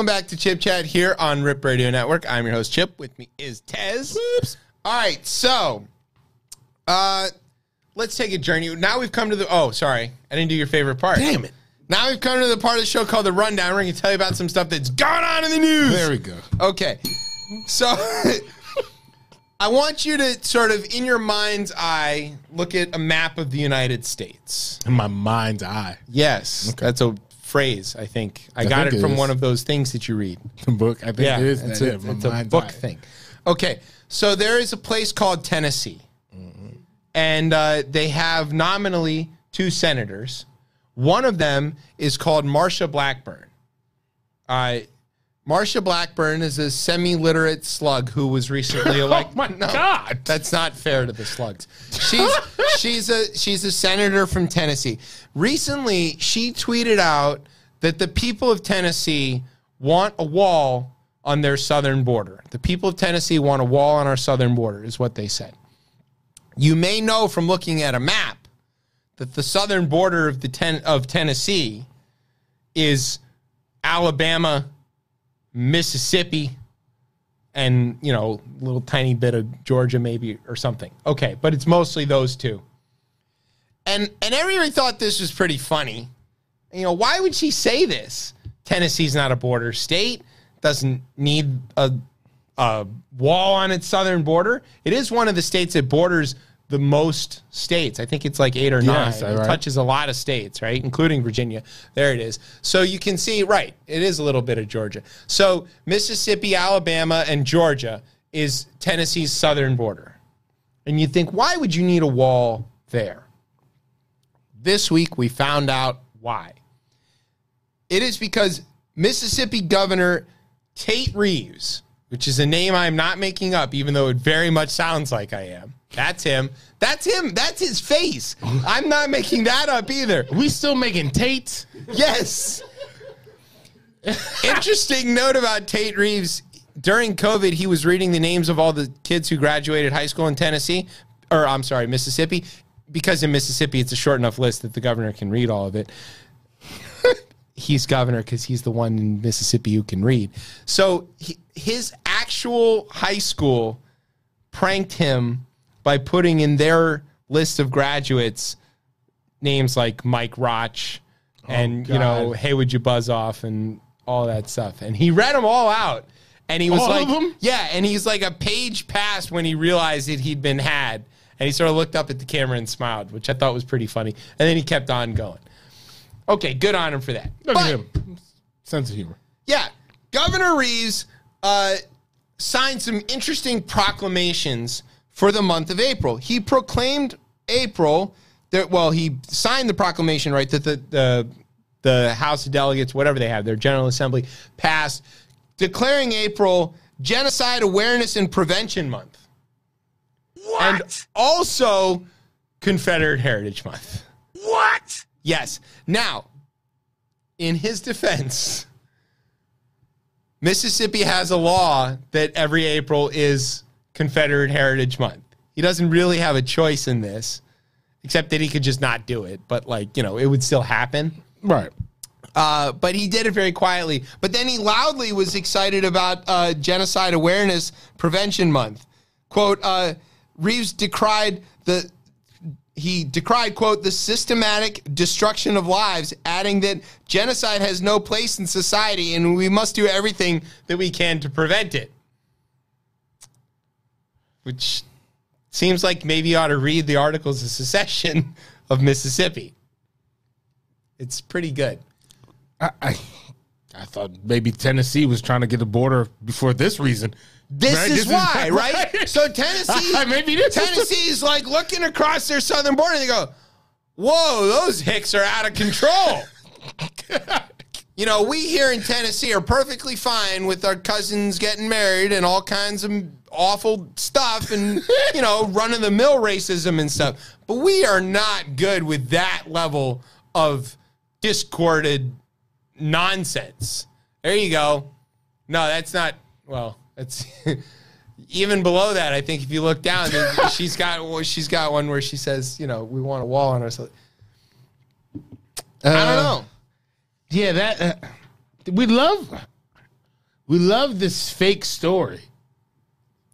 welcome back to Chip Chat here on Rip Radio Network. I'm your host Chip. With me is Tez. All right, so uh let's take a journey. Now we've come to the Oh, sorry. I didn't do your favorite part. Damn it. Now we've come to the part of the show called the rundown. We're going to tell you about some stuff that's gone on in the news. There we go. Okay. So I want you to sort of, in your mind's eye, look at a map of the United States. In my mind's eye. Yes. Okay. That's a phrase, I think. I, I got think it it from one of those things that you read. The book. I think it is. it's, a, yeah, it's a book thing. Okay. So there is a place called Tennessee. Mm-hmm. And uh, they have nominally two senators. One of them is called Marsha Blackburn. Uh, Marsha Blackburn is a semi-literate slug who was recently elected. Oh my God. that's not fair to the slugs. She's she's a she's a senator from Tennessee. Recently, she tweeted out that the people of Tennessee want a wall on their southern border. The people of Tennessee want a wall on our southern border, is what they said. You may know from looking at a map that the southern border of the ten, of Tennessee is Alabama, Mississippi, and you know, a little tiny bit of Georgia maybe or something. Okay, but it's mostly those two. And and everybody thought this was pretty funny. You know, why would she say this? Tennessee's not a border state, doesn't need a a wall on its southern border. It is one of the states that borders the most states. I think it's like eight or nine. It right. touches a lot of states, right? Including Virginia. There it is. So you can see, right, it is a little bit of Georgia. So Mississippi, Alabama, and Georgia is Tennessee's southern border. And you think, why would you need a wall there? This week we found out why. It is because Mississippi Governor Tate Reeves, which is a name I'm not making up, even though it very much sounds like I am. That's him. That's him. That's his face. I'm not making that up either. We still making Tate? Yes. Interesting note about Tate Reeves. During COVID, he was reading the names of all the kids who graduated high school in Tennessee, or I'm sorry, Mississippi, because in Mississippi it's a short enough list that the governor can read all of it. he's governor because he's the one in Mississippi who can read. So he, his actual high school pranked him by putting in their list of graduates names like Mike Roch and you know, hey, would you buzz off and all that stuff. And he read them all out. And he was All like, yeah, and he's like a page past when he realized that he'd been had. And he sort of looked up at the camera and smiled, which I thought was pretty funny. And then he kept on going. Okay, good on him for that. Look But- at him. Sense of humor. yeah, Governor Reeves uh, signed some interesting proclamations for the month of April. He proclaimed April that well, he signed the proclamation right that the the the House of Delegates, whatever they have, their General Assembly passed, declaring April Genocide Awareness and Prevention Month, What? and also Confederate Heritage Month. What? Yes. Now, in his defense, Mississippi has a law that every April is Confederate Heritage Month. He doesn't really have a choice in this, except that he could just not do it. But, like, you know, it would still happen. Right. Uh, but he did it very quietly. But then he loudly was excited about uh, Genocide Awareness Prevention Month. Quote, uh, Reeves decried the he decried quote the systematic destruction of lives adding that genocide has no place in society and we must do everything that we can to prevent it which seems like maybe you ought to read the articles of secession of mississippi it's pretty good I, I I thought maybe Tennessee was trying to get a border before this reason. This Right? is why, right? So Tennessee, Maybe this is- Tennessee's like looking across their southern border. and They go, "Whoa, those hicks are out of control." you know, we here in Tennessee are perfectly fine with our cousins getting married and all kinds of awful stuff, and you know, run of the mill racism and stuff. But we are not good with that level of discorded nonsense. There you go. No, that's not. Well, that's even below that. I think if you look down, she's got she's got one where she says, you know, we want a wall on ourselves. I don't uh, know. Yeah, that. Uh, we love we love this fake story.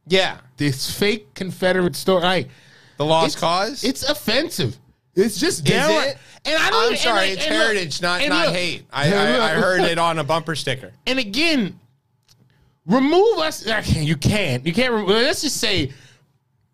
Yeah. This fake Confederate story. Like, The lost it's, cause? It's offensive. It's just downright. it? And I don't. I'm sorry, like- it's look- heritage, not not look- hate. I, I, I heard it on a bumper sticker. And again, remove us. You can't. You can't. Let's just say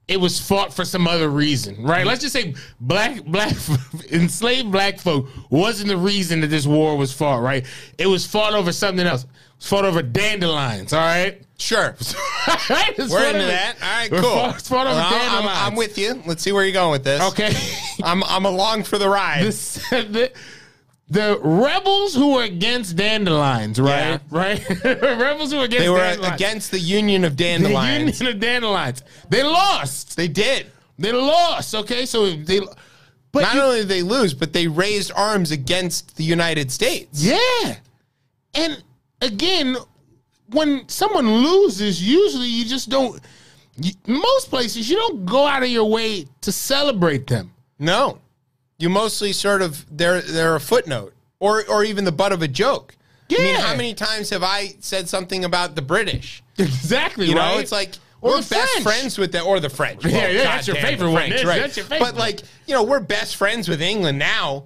it was fought for some other reason, right? Let's just say black black enslaved black folk wasn't the reason that this war was fought, right? It was fought over something else. It was fought over dandelions, all right? Sure. We're into over- that. All right, cool. fought- fought over Well, I'm, dandelions. I'm with you. Let's see where you're going with this. Okay. I'm I'm along for the ride. This- the, rebels who were against dandelions, right? Yeah. Right? rebels who were against they were dandelions. against the Union of Dandelions. the Union of Dandelions. They lost. They did. They lost. Okay, so they. But Not you- only did they lose, but they raised arms against the United States. yeah, and again, when someone loses, usually you just don't. You, most places you don't go out of your way to celebrate them. No. You mostly sort of they're they're a footnote or or even the butt of a joke. Yeah. I mean, how many times have I said something about the British? Exactly. You know, it's like Or we're best French. friends with them, or the French. Yeah, yeah, that's your favorite the one. French, That's- that's your favorite But like, you know, we're best friends with England now.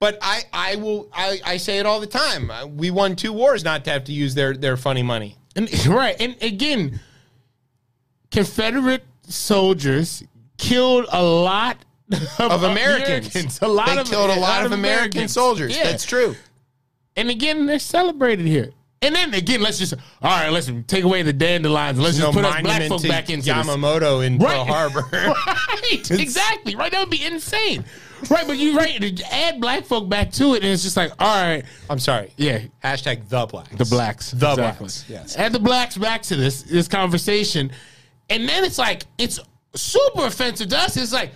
But I, I will, I, I say it all the time. Uh, We won two wars not to have to use their their funny money. And right, and again, Confederate soldiers killed a lot of, Of Americans, A lot they of killed a lot of American Americans. soldiers. Yeah. That's true. And again, they're celebrated here. And then again, let's just all right. Let's take away the dandelions. Let's No just put us black folk back into this. Yamamoto in Right. Pearl Harbor. right, exactly. Right, that would be insane. Right, but you right to add black folk back to it, and it's just like, all right, I'm sorry. yeah, Hashtag the blacks. the blacks, The exactly. blacks. Yes. Add the blacks back to this this conversation, and then it's like it's super offensive to us. It's like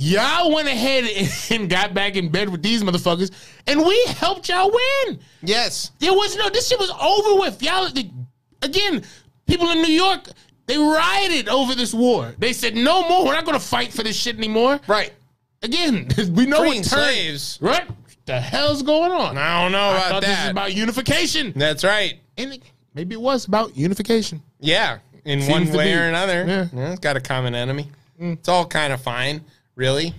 y'all went ahead and got back in bed with these motherfuckers, and we helped y'all win. Yes. There was no. This shit was over with. Y'all the, again. People in New York they rioted over this war. They said no more. We're not going to fight for this shit anymore. Right. Again, we know Freeing what turn- slaves. Right? The hell's going on? I don't know I about thought this that. was about unification. That's right. And it, maybe it was about unification. Yeah, in Seems one way be. or another. Yeah. Yeah. it's got a common enemy. Mm. It's all kind of fine, really.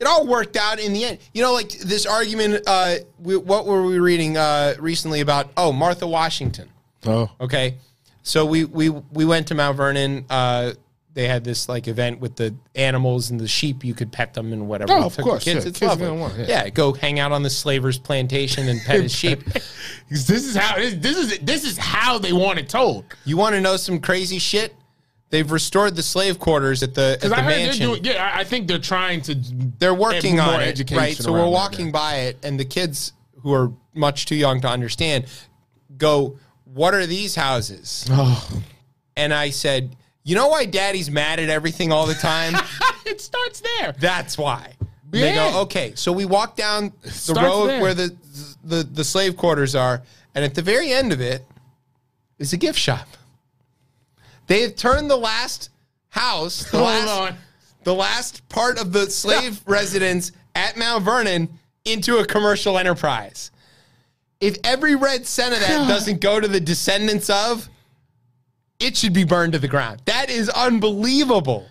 It all worked out in the end. You know, like this argument. Uh, we, what were we reading uh, recently about? Oh, Martha Washington. Oh. Okay, so we we we went to Mount Vernon. Uh, they had this like event with the animals and the sheep. You could pet them and whatever. Oh, We of course, kids. yeah. It's Kids lovely. want, yeah. yeah, go hang out on the slaver's plantation and pet his sheep. This is how this, this is this is how they want it told. You want to know some crazy shit? They've restored the slave quarters at the at the I heard mansion. they're doing. Yeah, I I think they're trying to. They're working more on it, education right? So we're around that, walking by it, and the kids who are much too young to understand go, "What are these houses?" Oh. And I said, "You know why Daddy's mad at everything all the time? it starts there. That's why." They Yeah. go, "Okay." So we walk down the Starts road there. where the, the the slave quarters are, and at the very end of it is a gift shop. They have turned the last house, the last the last part of the slave residence at Mount Vernon into a commercial enterprise. If every red cent of that doesn't go to the descendants of, it should be burned to the ground. That is unbelievable.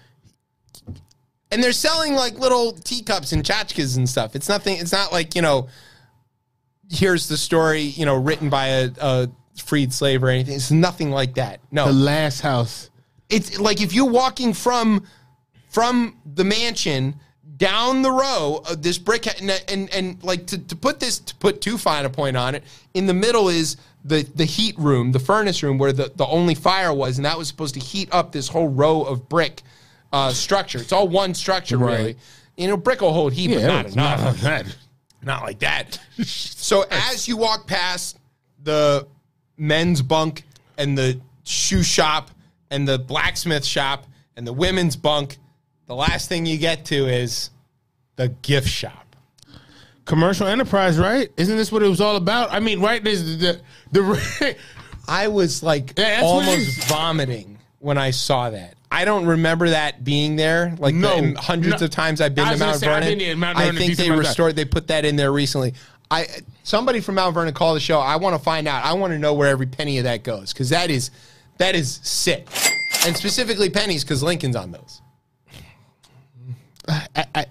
And they're selling like little teacups and tchotchkes and stuff. It's nothing, it's not like, you know, here's the story, you know, written by a, a freed slave or anything. It's nothing like that. No The last house. it's like if you're walking from from the mansion down the row of this brick and and, and like to, to put this to put too fine a point on it in the middle is the the heat room the furnace room where the, the only fire was and that was supposed to heat up this whole row of brick uh, structure it's all one structure Right. really you know brick will hold heat but not enough not that. not like that. so as you walk past the men's bunk and the shoe shop and the blacksmith shop and the women's bunk, the last thing you get to is the gift shop. Commercial enterprise, right? Isn't this what it was all about? I mean, right? There's the the. I was like Yeah, that's what it almost vomiting when I saw that. I don't remember that being there. Like No. the, hundreds No. of times I've been to Mount say, Vernon. Mount I Vernon a think they restored. They put that in there recently. I somebody from Mount Vernon call the show. I want to find out. I want to know where every penny of that goes because that is that is sick, and specifically pennies because Lincoln's on those. I, I,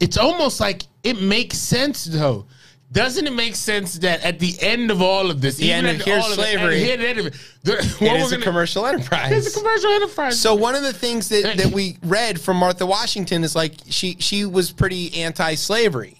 it's almost like it makes sense though. Doesn't it make sense that at the end of all of this, end even of here's slavery. it, at the end it, the, It we're a commercial enterprise. It's a commercial enterprise. So one of the things that, that we read from Martha Washington is like she she was pretty anti-slavery,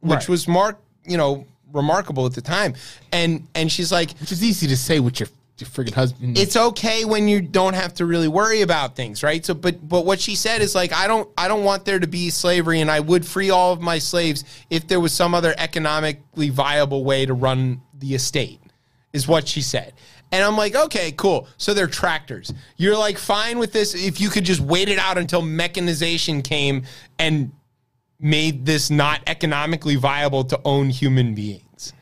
which Right. was mark you know remarkable at the time, and and she's like which is easy to say with your your friggin' husband. it's okay when you don't have to really worry about things, right? So, but but what she said is like, I don't I don't want there to be slavery, and I would free all of my slaves if there was some other economically viable way to run the estate, is what she said. And I'm like, okay, cool. So they're tractors. You're like fine with this if you could just wait it out until mechanization came and made this not economically viable to own human beings.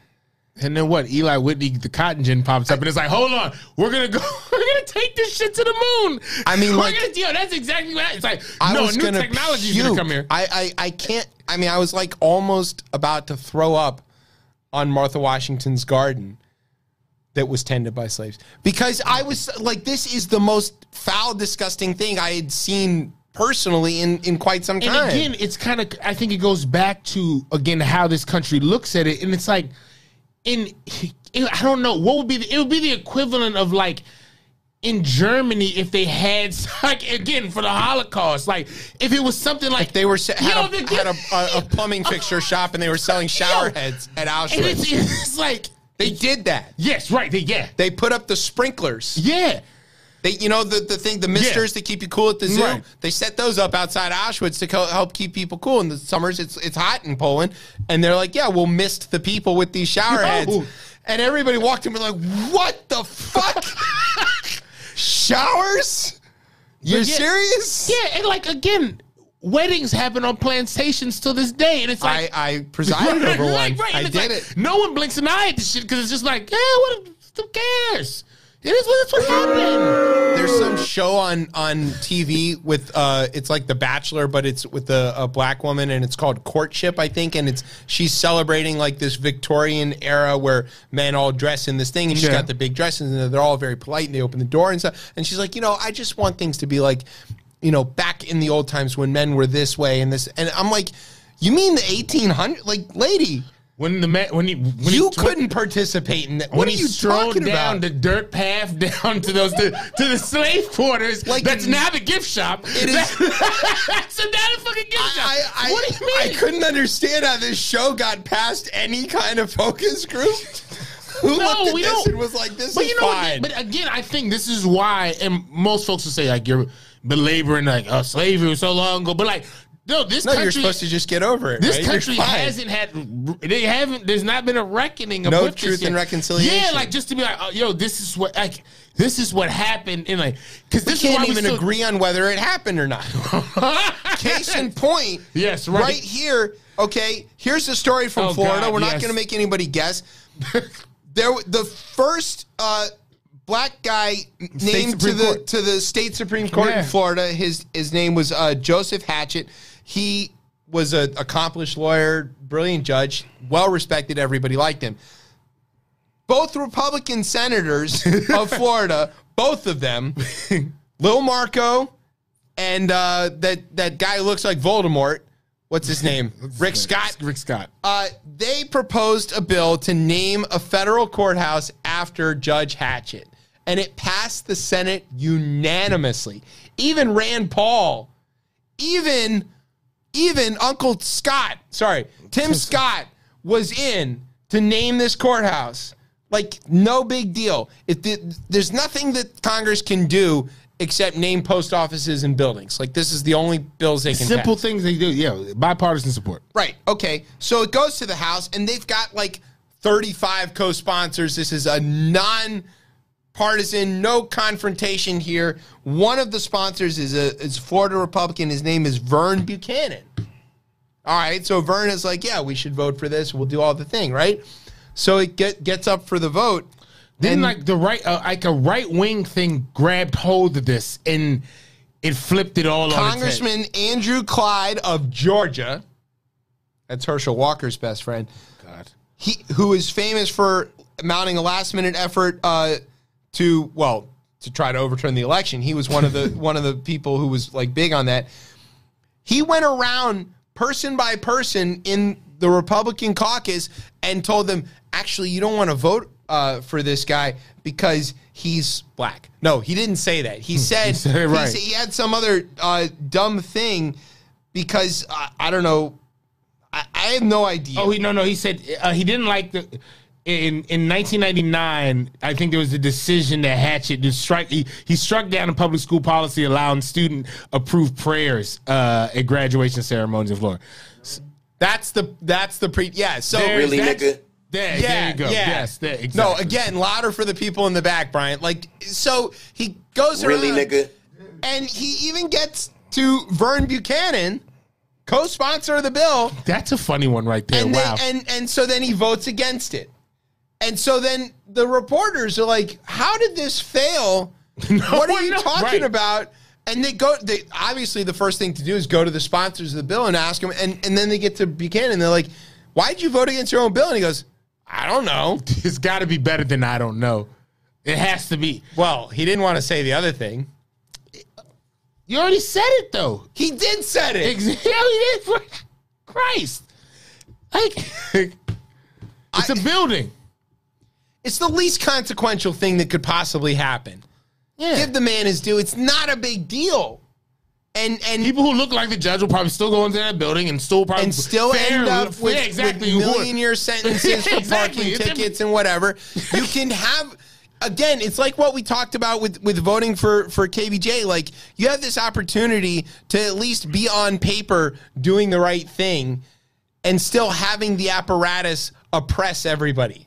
And then what? Eli Whitney, the cotton gin pops up, and it's like, hold on, we're gonna go, we're gonna take this shit to the moon. I mean, we're like- gonna, yo, that's exactly what it's like. I no, new technology is gonna come here. I, I I can't. I mean, I was like almost about to throw up on Martha Washington's garden that was tended by slaves because I was like, this is the most foul, disgusting thing I had seen personally in in quite some time. and again, it's kind of, I think it goes back to again how this country looks at it, and it's like, in, I don't know what would be, the, it would be the equivalent of like. In Germany, if they had like again for the Holocaust, like if it was something like they were had, Yo, a, had a, a, a plumbing fixture shop and they were selling shower Yo. heads at and Auschwitz. it's, it's like they did that. yes, right, they, yeah, They put up the sprinklers. yeah. They, you know, the, the thing, the misters that keep you cool at the zoo. Right. They set those up outside Auschwitz to co- help keep people cool. In the summers, it's it's hot in Poland, and they're like, "Yeah, we'll mist the people with these shower No. heads." And everybody walked in and were like, "What the fuck? Showers? You're yeah- serious?" Yeah, and like again, weddings happen on plantations till this day, and it's like I presided over one. Right, right, I did like, it. No one blinks an eye at this shit because it's just like, yeah, what? Who cares? It is what what happened. There's some show on on TV with uh, it's like The Bachelor, but it's with a, a black woman, and it's called Courtship, I think, and it's she's celebrating like this Victorian era where men all dress in this thing, and she's Yeah. got the big dresses, and they're all very polite, and they open the door and stuff, and she's like, you know, I just want things to be like, you know, back in the old times when men were this way and this, and I'm like, you mean the 1800? Like, lady, When the man, when he, when you he, couldn't participate in that. When are he you strode talking down about? the dirt path down to those to, to the slave quarters, Like, that's now the gift shop. It is- that's a now the fucking gift shop. I, I, what do you mean? I couldn't understand how this show got past any kind of focus group. Who No, looked at we this don't. and was like, "This But is you know, fine." what, but again, I think this is why, and most folks will say like you're belaboring like oh slavery was so long ago, but like no, this no, country, you're supposed to just get over it. this right? Country hasn't had they haven't. There's not been a reckoning of No truth and reconciliation. Yeah, like just to be like, oh, yo, this is what like this is what happened, and like because this can't even still, agree on whether it happened or not. Case in point, Yes, right. here. Okay, here's the story from Oh, Florida. God, We're not yes. going to make anybody guess. there, the first uh, black guy named to the Court. to the state supreme court Yeah. in Florida. His his name was uh, Joseph Hatchett. He was an accomplished lawyer, brilliant judge, well respected. Everybody liked him. Both Republican senators of Florida, both of them, Lil Marco and uh, that that guy who looks like Voldemort. What's his name? Rick Scott. Rick Scott. Uh, they proposed a bill to name a federal courthouse after Judge Hatchett, and it passed the Senate unanimously. Even Rand Paul, even even Uncle Scott, sorry, Tim Scott was in to name this courthouse. Like no big deal. It, th- there's nothing that Congress can do except name post offices and buildings. Like this is the only bills they can Simple pass. things they do. Yeah, bipartisan support. Right. Okay. So it goes to the House, and they've got like 35 co sponsors. This is a non partisan, no confrontation here. One of the sponsors is a is Florida Republican. His name is Vern Buchanan. All right. So Vern is like, yeah, we should vote for this. We'll do all the thing, right? So it get, gets up for the vote. Then And- like the right, uh, like a right wing thing grabbed hold of this and it flipped it all on its head. Congressman Andrew Clyde of Georgia, that's Herschel Walker's best friend, God. he who is famous for mounting a last minute effort uh, to well to try to overturn the election. He was one of the one of the people who was like big on that. He went around person by person in the Republican caucus and told them, actually, you don't want to vote uh, for this guy because he's black. No, he didn't say that. He said, said right. he, said- he had some other uh, dumb thing because uh, I don't know. I, I have no idea. Oh, he no no. He said uh, he didn't like the. In in 1999, I think there was a decision to Hatchett to strike. He, he struck down a public school policy allowing student approved prayers uh, at graduation ceremonies in Florida. That's the that's the pre yeah. So There's Really, that- nigga? There, yeah, there you go. yeah. Yes, there, No, again, louder for the people in the back, Bryan. Like so, he goes Really, around, nigga? and he even gets to Vern Buchanan, co-sponsor of the bill, That's a funny one right there. and they- wow. and and so then he votes against it, and so then the reporters are like, "How did this fail? what are you knows, talking right. about?" And they go. They obviously the first thing to do is go to the sponsors of the bill and ask them, and and then they get to Buchanan. They're like, "Why did you vote against your own bill?" And he goes, "I don't know." it's got to be better than I don't know. It has to be. Well, he didn't want to say the other thing. You already said it though. He did said it. Exactly. he did. Christ. Like, it's a building. It's the least consequential thing that could possibly happen. Yeah. Give the man his due. It's not a big deal. And and People who look like the judge will probably still go into that building and still probably and still fair- end up with, yeah, exactly with who- million year sentences for Exactly. parking It's tickets and whatever. You can have again, it's like what we talked about with, with voting for, for KBJ. Like you have this opportunity to at least be on paper doing the right thing and still having the apparatus oppress everybody.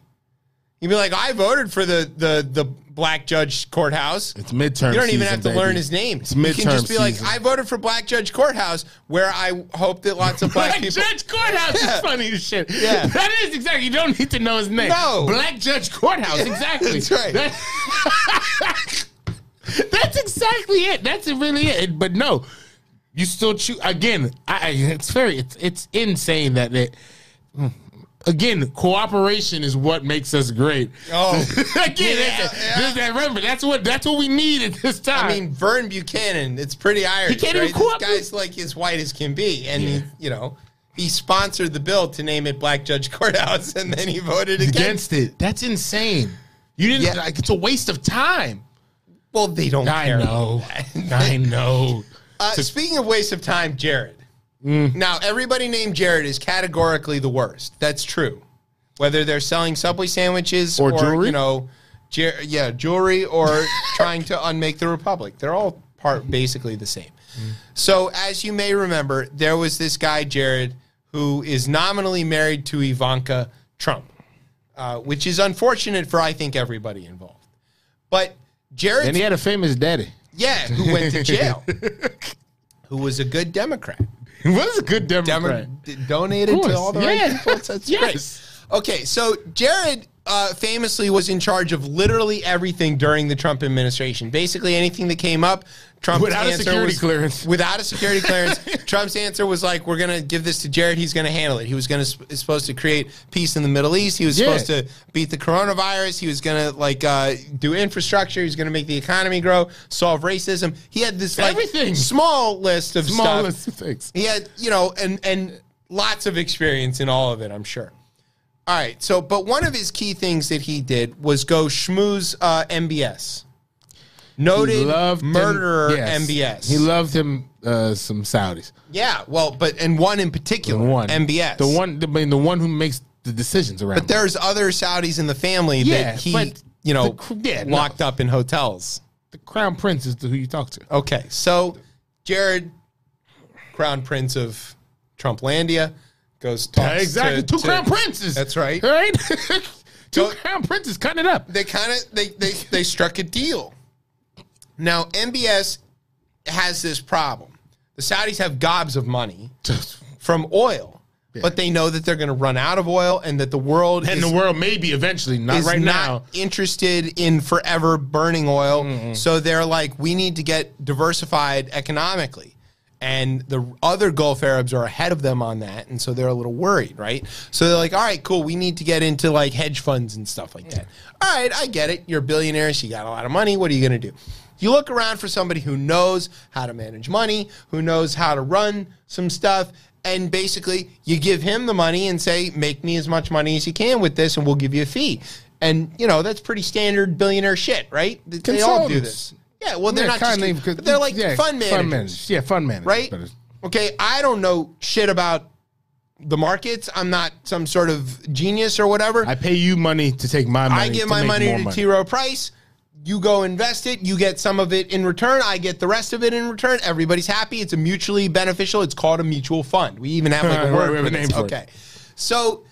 You'd be like, I voted for the the the black judge courthouse. It's midterm. You don't even season, have to baby. learn his name. It's midterm. you can just be like, season. I voted for Black Judge Courthouse, where I hope that lots of black Black people. Judge Courthouse Yeah. is funny as shit. Yeah. That is exactly. You don't need to know his name. No. Black Judge Courthouse. Exactly. That's right. That- that's exactly it. That's it really it. But no, you still choose again. I, I- it's very. It's it's insane that it. Mm, Again, cooperation is what makes us great. Oh, again, that's, Yeah, that's- remember that's what that's what we need at this time. I mean, Vern Buchanan, it's pretty Irish. He can't right? even cooperate. This guy's like as white as can be. And, he, you know, he sponsored the bill to name it Black Judge Courthouse, and then he voted against, against it. That's insane. You didn't Yeah. like. It's a waste of time. Well, they don't I care. know. I know. Uh, speaking of waste of time, Jared. Now, everybody named Jared is categorically the worst. That's true. Whether they're selling Subway sandwiches Or jewelry? you know, Jer- yeah, jewelry or trying to unmake the Republic. They're all part basically the same. So, as you may remember, there was this guy, Jared, who is nominally married to Ivanka Trump, uh, which is unfortunate for, I think, everybody involved. But Jared, And he had a famous daddy. yeah, who went to jail, who was a good Democrat. Was a good Democrat. Demo- donated to all the yeah. right people. That's Yes. great. Okay, so Jared uh, famously was in charge of literally everything during the Trump administration. Basically, anything that came up, Trump's Without a security was- clearance. Without a security clearance, Trump's answer was like, "We're going to give this to Jared. He's going to handle it. He was going to supposed to create peace in the Middle East. He was Yeah. supposed to beat the coronavirus. He was going to like uh, do infrastructure. He's going to make the economy grow, solve racism. He had this like Everything. small list of Small stuff. list of things. He had, you know, and and lots of experience in all of it, I'm sure. All right, so but one of his key things that he did was go schmooze uh, MBS, noted loved him- murderer yes. MBS. He loved him uh, some Saudis. yeah, well, but and one in The particular, one MBS. The one. I mean, the one who makes the decisions around. but there's other Saudis in the family Yeah, that he, you know, the yeah, no. locked up in hotels. the crown prince is the, who you talk to. Okay, so Jared, crown prince of Trumplandia, goes talks exactly. to- Two to- crown princes. That's right. Right. Two Go- crown princes cutting it up. they kind of they, they they struck a deal. Now MBS has this problem. The Saudis have gobs of money from oil, but they know that they're going to run out of oil and that the world And is, the world maybe eventually, not is right not now. interested in forever burning oil. So they're like, we need to get diversified economically. And the other Gulf Arabs are ahead of them on that, and so they're a little worried, right? So they're like, "All right, cool. We need to get into like hedge funds and stuff like that." All right, I get it. You're billionaires. You got a lot of money. What are you going to do? You look around for somebody who knows how to manage money, who knows how to run some stuff, and basically you give him the money and say, "Make me as much money as you can with this, and we'll give you a fee." And you know that's pretty standard billionaire shit, right? They all do this. Yeah, well, they're Yeah, not just, kinda, but they're like yeah, fund managers, Fund managers. Yeah, fund managers. right? Okay, I don't know shit about the markets. I'm not some sort of genius or whatever. I pay you money to take my money. I give to my money to money. T. Rowe Price. You go invest it. You get some of it in return. I get the rest of it in return. Everybody's happy. It's a mutually beneficial. It's called a mutual fund. We even have like a word for name for it. Okay, so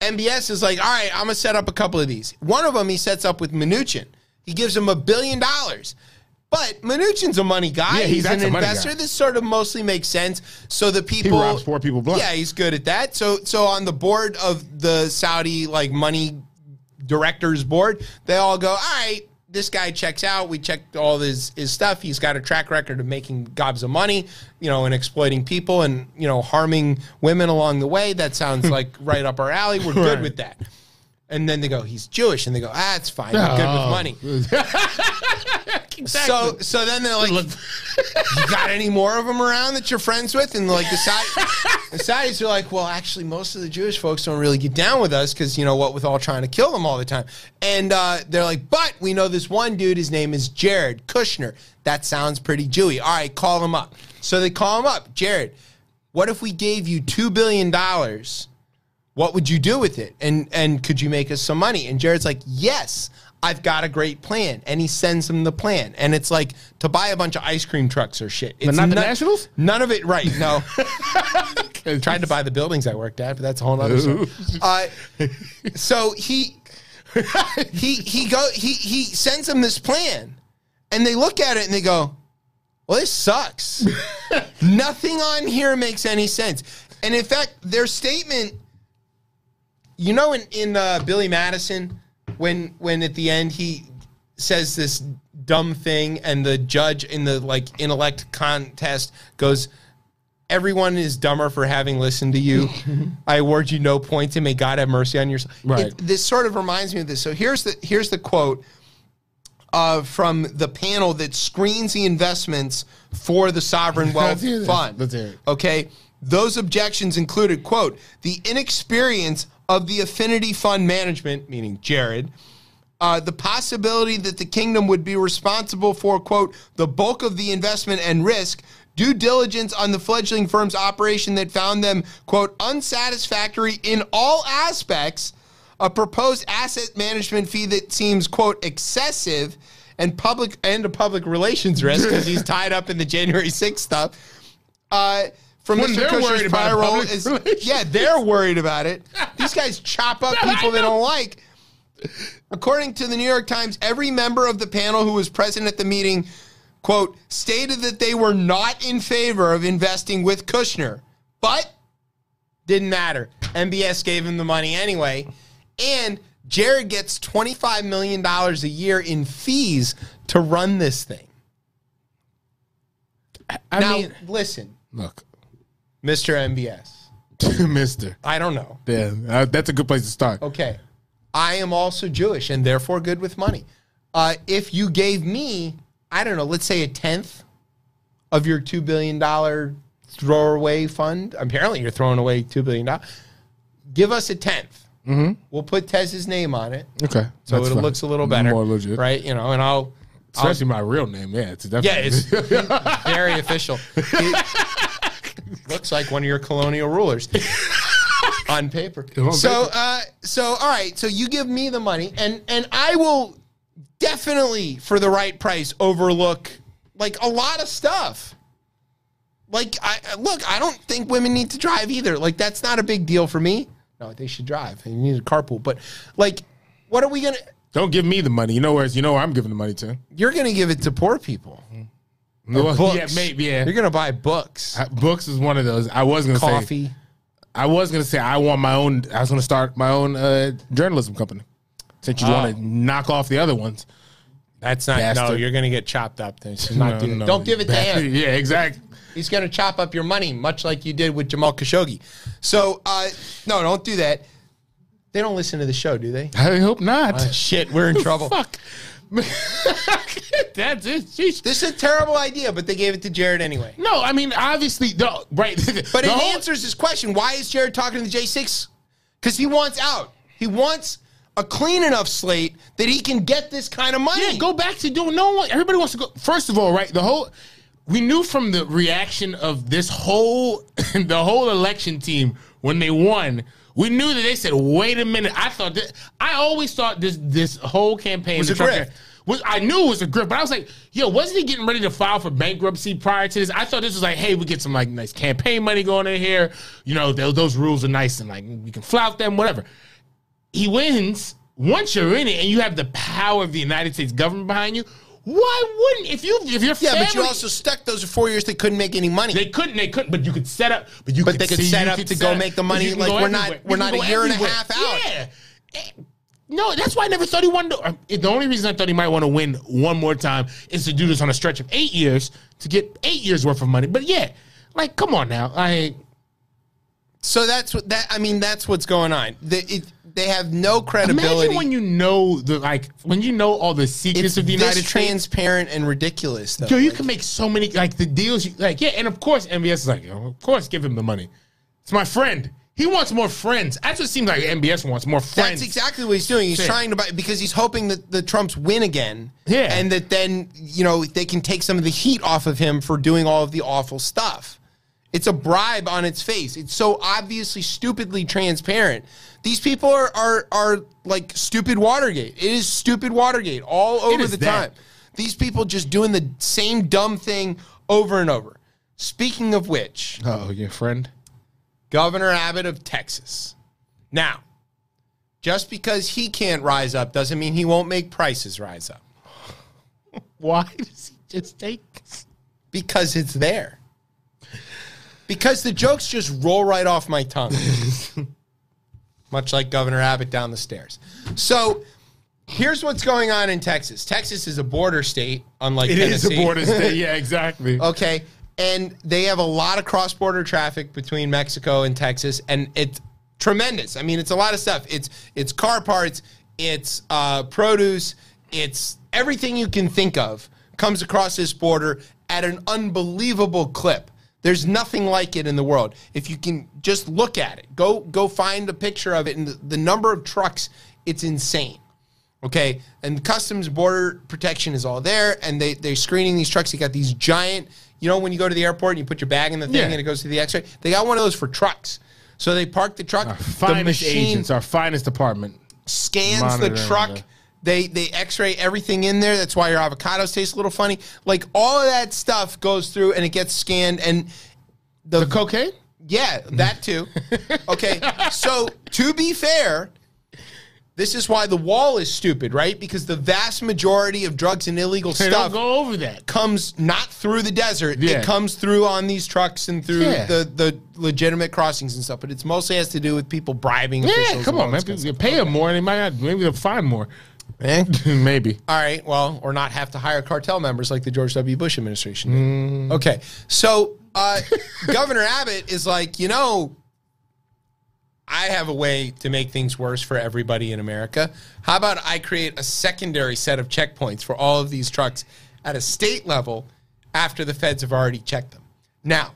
MBS is like, all right, I'm gonna set up a couple of these. One of them he sets up with Mnuchin. He gives him a billion dollars. But Mnuchin's a money guy. Yeah, he's he's- an that's a money investor. This sort of mostly makes sense. So the people robs poor people blind. Yeah, he's good at that. So so on the board of the Saudi like money directors board, they all go, all right, this guy checks out. We checked all his, his stuff. He's got a track record of making gobs of money, you know, and exploiting people and, you know, harming women along the way. That sounds like right up our alley. We're good Right. with that. And then they go, he's Jewish. And they go, ah, it's fine. I'm good with Oh. money. So so then they're like, you got any more of them around that you're friends with? And like the, Saudi, the Saudis are like, well, actually, most of the Jewish folks don't really get down with us because you know what, with all trying to kill them all the time. And uh, they're like, but we know this one dude. His name is Jared Kushner. That sounds pretty Jewy. All right, call him up. So they call him up. Jared, what if we gave you two billion dollars? what would you do with it? And and could you make us some money? And Jared's like, yes, I've got a great plan. And he sends him the plan. And it's like to buy a bunch of ice cream trucks or shit. It's not the none- Nationals? None of it, right? No. Tried to buy the buildings I worked at, but that's a whole other story. Uh, so he he he go he he sends him this plan, and they look at it and they go, "Well, this sucks. Nothing on here makes any sense." And in fact, their statement, you know, in in uh, Billy Madison, when when at the end he says this dumb thing, and the judge in the like intellect contest goes. Everyone is dumber for having listened to you. I award you no points, and may God have mercy on your soul. Right. It- this sort of reminds me of this. So here's the here's the quote uh, from the panel that screens the investments for the sovereign wealth fund. Okay, those objections included quote the inexperience of the affinity fund management, meaning Jared. Uh, the possibility that the kingdom would be responsible for, quote, the bulk of the investment and risk, due diligence on the fledgling firm's operation that found them, quote, unsatisfactory in all aspects, a proposed asset management fee that seems, quote, excessive, and public and a public relations risk because he's tied up in the January 6th stuff. Uh, from When Mr. they're Kushner's worried about prior role is yeah, they're worried about it. These guys chop up people they don't like. According to the New York Times, every member of the panel who was present at the meeting, quote, stated that they were not in favor of investing with Kushner, but didn't matter. MBS gave him the money anyway. And Jared gets $25 million a year in fees to run this thing. I now, mean, listen, look, Mr. MBS, Mister. I don't know. Yeah, uh, that's a good place to start. Okay. I am also Jewish and therefore good with money. Uh, if you gave me, I don't know, let's say a tenth of your $2 billion throwaway fund, apparently you're throwing away $2 billion. Give us a 10th Mm-hmm. We'll put Tez's name on it. Okay, So that's it fine. looks a little better. more legit, Right? You know, and I'll. I'll Especially my real name. Yeah, it's definitely. yeah, it's very official. It looks like one of your colonial rulers on paper. On So, paper. uh, so all right. So you give me the money, and and I will definitely, for the right price, overlook like a lot of stuff. Like, I look, I don't think women need to drive either. Like, that's not a big deal for me. No, they should drive. You need a carpool. But like, what are we gonna? Don't give me the money. You know where? You know where I'm giving the money to. You're gonna give it to poor people. Well, Books. Yeah, maybe. Yeah, You're gonna buy books, Uh, books is one of those. I was gonna say. coffee. I was gonna say I want my own. I was gonna start my own uh, journalism company. Since you want to knock off the other ones, That's not. No, you're going to get chopped up. Not No, do no. Don't give it to him. yeah, exactly. He's going to chop up your money, much like you did with Jamal Khashoggi. So, uh, no, don't do that. They don't listen to the show, do they? I hope not. Uh, shit, we're in trouble. Fuck. That's it. Sheesh. This is a terrible idea, but they gave it to Jared anyway. No, I mean obviously, no, right? But The it whole- answers this question: Why is Jared talking to the J6? Because he wants out. He wants a clean enough slate that he can get this kind of money. Yeah, go back to doing. No one. Everybody wants to go. First of all, right? The whole. We knew from the reaction of this whole the whole election team when they won. We knew that they said, "Wait a minute." I thought that I always thought this this whole campaign Was a grift. Was I knew it was a grift, but I was like, "Yo, wasn't he getting ready to file for bankruptcy prior to this?" I thought this was like, "Hey, we get some like nice campaign money going in here. You know, those, those rules are nice and like we can flout them, whatever." he wins. Once you're in it and you have the power of the United States government behind you, why wouldn't if you if your Yeah, family, but you also stuck those four years. They couldn't make any money. they couldn't they couldn't but you could set up but you But could they could see, set up could to set go up, make the money, like, we're not- we're not a year and a half out. Yeah. Eh, No, that's why I never thought he wanted to. uh, The only reason I thought he might want to win one more time is to do this on a stretch of eight years to get eight years worth of money. But yeah, like, come on now. I so that's what that. I mean, that's what's going on. The, it, they have no credibility. imagine when you know the like when you know all the secrets it's of the United States. transparent and ridiculous, though. Yo, you Like, can make so many like the deals. You, like yeah, and of course MBS is like, "Oh, of course, give him the money. It's my friend. He wants more friends. That's what it seems like MBS wants more friends. That's exactly what he's doing. He's Yeah. trying to buy because he's hoping that the Trumps win again. Yeah. And that then, you know, they can take some of the heat off of him for doing all of the awful stuff. It's a bribe on its face. It's so obviously stupidly transparent. These people are are are like stupid Watergate. It is stupid Watergate all over the that. time. These people just doing the same dumb thing over and over. Speaking of which, Oh, your friend. Governor Abbott of Texas. Now, just because he can't rise up doesn't mean he won't make prices rise up Why does he just take? because it's there. Because the jokes just roll right off my tongue. Much like Governor Abbott down the stairs. So, here's what's going on in Texas. Texas is a border state, unlike It is Tennessee. a border state. Yeah, exactly. Okay. And they have a lot of cross border traffic between Mexico and Texas, and it's tremendous. I mean, it's a lot of stuff. It's it's car parts, it's uh, produce, it's everything you can think of comes across this border at an unbelievable clip. There's nothing like it in the world. If you can just look at it, go go find a picture of it, and the, the number of trucks, it's insane. Okay, and Customs Border Protection is all there, and they they're screening these trucks. They got these giant, you know, when you go to the airport and you put your bag in the thing Yeah. and it goes to the X-ray. They got one of those for trucks. So they park the truck. the finest machine agents, our finest department. scans the truck. the- They they X-ray everything in there. That's why your avocados taste a little funny. Like all of that stuff goes through and it gets scanned. And the, The cocaine? yeah, that too. Okay, so to be fair, this is why the wall is stupid, right? Because the vast majority of drugs and illegal They stuff go over that. comes not through the desert. Yeah. It comes through on these trucks and through Yeah. the, the legitimate crossings and stuff. But it's mostly has to do with people bribing. Yeah, officials come on, man. stuff. pay them more, and they might not, maybe they'll find more. Eh? maybe. All right, well, or not have to hire cartel members like the George W. Bush administration Mm. Okay, so uh, Governor Abbott is like, you know, I have a way to make things worse for everybody in America. How about I create a secondary set of checkpoints for all of these trucks at a state level after the feds have already checked them? Now,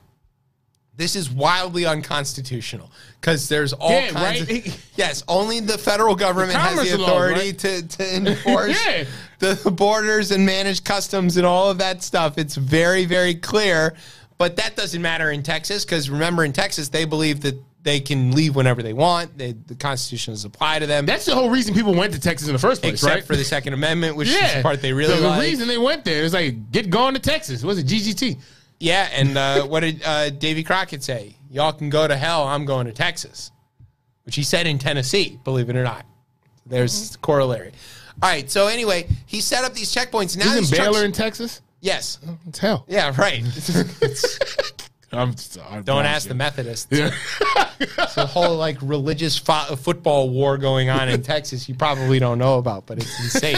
this is wildly unconstitutional because there's all Yeah, kinds right? of yes. Only the federal government has commerce the laws, authority right? to, to enforce Yeah. the borders and manage customs and all of that stuff. It's very, very clear. But that doesn't matter in Texas because remember, in Texas, they believe that they can leave whenever they want. They, the Constitution does apply to them, That's the whole reason people went to Texas in the first place, except right? for the Second Amendment, which is the part they really the, the like. reason they went there is like get going to Texas. Was it GGT? Yeah, and uh, what did uh, Davy Crockett say? Y'all can go to hell. I'm going to Texas, which he said in Tennessee. Believe it or not, there's the corollary. All right. So anyway, he set up these checkpoints. Now Isn't Baylor trucks- in Texas? yes. It's hell. Yeah. Right. I'm just, I Don't ask you. the Methodists. Yeah. It's a whole like religious fo- football war going on in Texas. You probably don't know about, but it's insane.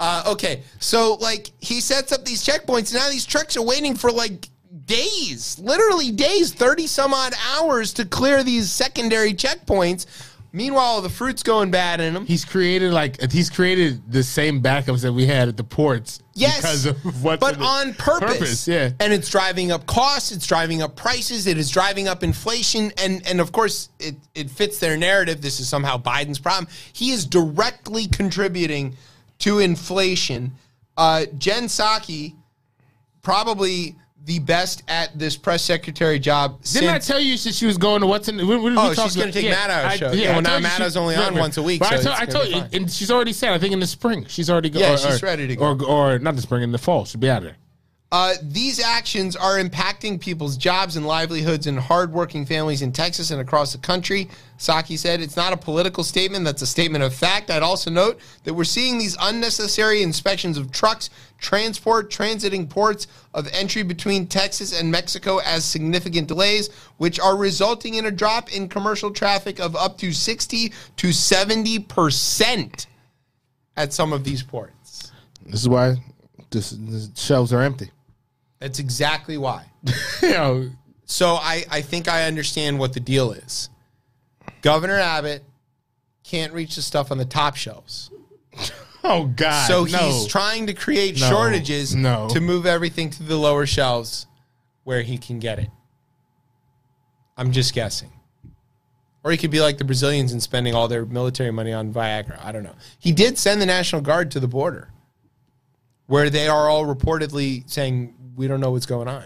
Uh, okay, so like he sets up these checkpoints, and now these trucks are waiting for like days, literally days, thirty some odd hours to clear these secondary checkpoints. Meanwhile, the fruit's going bad in them. He's created like he's created the same backups that we had at the ports. Yes, because of what's but on purpose. Yeah, and it's driving up costs. It's driving up prices. It is driving up inflation, and and of course, it it fits their narrative. This is somehow Biden's problem. He is directly contributing to inflation. Uh, Jen Psaki, probably the best at this press secretary job. Didn't I tell you that she was going to what's in? What, what Oh, she's gonna about? take Maddow's I- show. Yeah, I well, now Maddow's only on once a week, But so I told, I told you, and she's already said. I think in the spring she's already go, Yeah, or- she's or- ready to go. Or, or not the spring, in the fall she'll be out of there. Uh, these actions are impacting people's jobs and livelihoods and hardworking families in Texas and across the country. Psaki said it's not a political statement, that's a statement of fact. I'd also note that we're seeing these unnecessary inspections of trucks, transport, transiting ports of entry between Texas and Mexico as significant delays, which are resulting in a drop in commercial traffic of up to 60 to 70% at some of these ports. This is why this, the shelves are empty. That's exactly why. you know, So I, I think I understand what the deal is. Governor Abbott can't reach the stuff on the top shelves. oh God, So no. he's trying to create No. shortages No. to move everything to the lower shelves where he can get it. I'm just guessing. Or he could be like the Brazilians and spending all their military money on Viagra. I don't know. He did send the National Guard to the border where they are all reportedly saying, we don't know what's going on.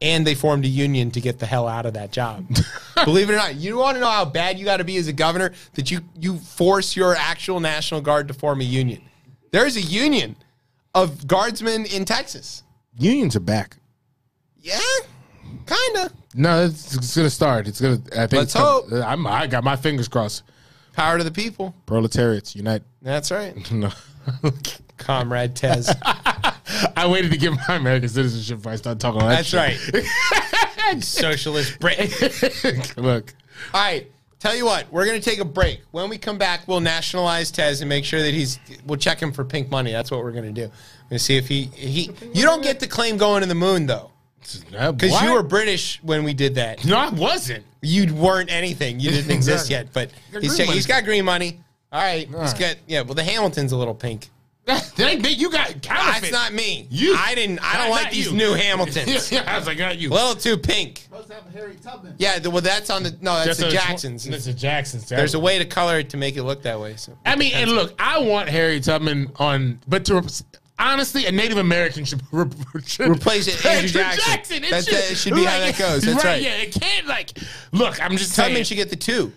And they formed a union to get the hell out of that job. Believe it or not, you want to know how bad you got to be as a governor that you you force your actual National Guard to form a union. There's a union of guardsmen in Texas. unions are back. Yeah, kind of. No, it's, it's gonna start. It's gonna. I think. Let's hope. Uh, I'm, I got my fingers crossed. Power to the people. Proletariats unite. That's right, No. Comrade Tez. I waited to get my American citizenship before I started talking all that That's shit. right. Socialist Britain. Look, All right. Tell you what, we're going to take a break. When we come back, we'll nationalize Tez and make sure that he's. We'll check him for pink money. That's what we're going to do. To see if he he. You don't get to claim going to the moon though, because because you were British when we did that. No, I wasn't. You weren't anything. You didn't exist yet. But he's, green check- money. he's got green money. All right. He's got yeah. Well, the Hamilton's a little pink. That ain't me. You got counterfeit. That's not me. You. I didn't. I don't Not- like not these you. new Hamiltons. yeah, I was like, not you. A little too pink. Supposed to have Harry Tubman. Yeah. the- Well, that's on the no. That's the a- Jacksons. That's the Jacksons. There's a way to color it to make it look that way. So I mean, and look, I want Harry Tubman on, but to honestly, a Native American should, re- should Replace it, Andrew Jackson. It That's- that should be how that goes. That's right. Yeah, it can't like. Look, I'm just Tubman saying. should get the two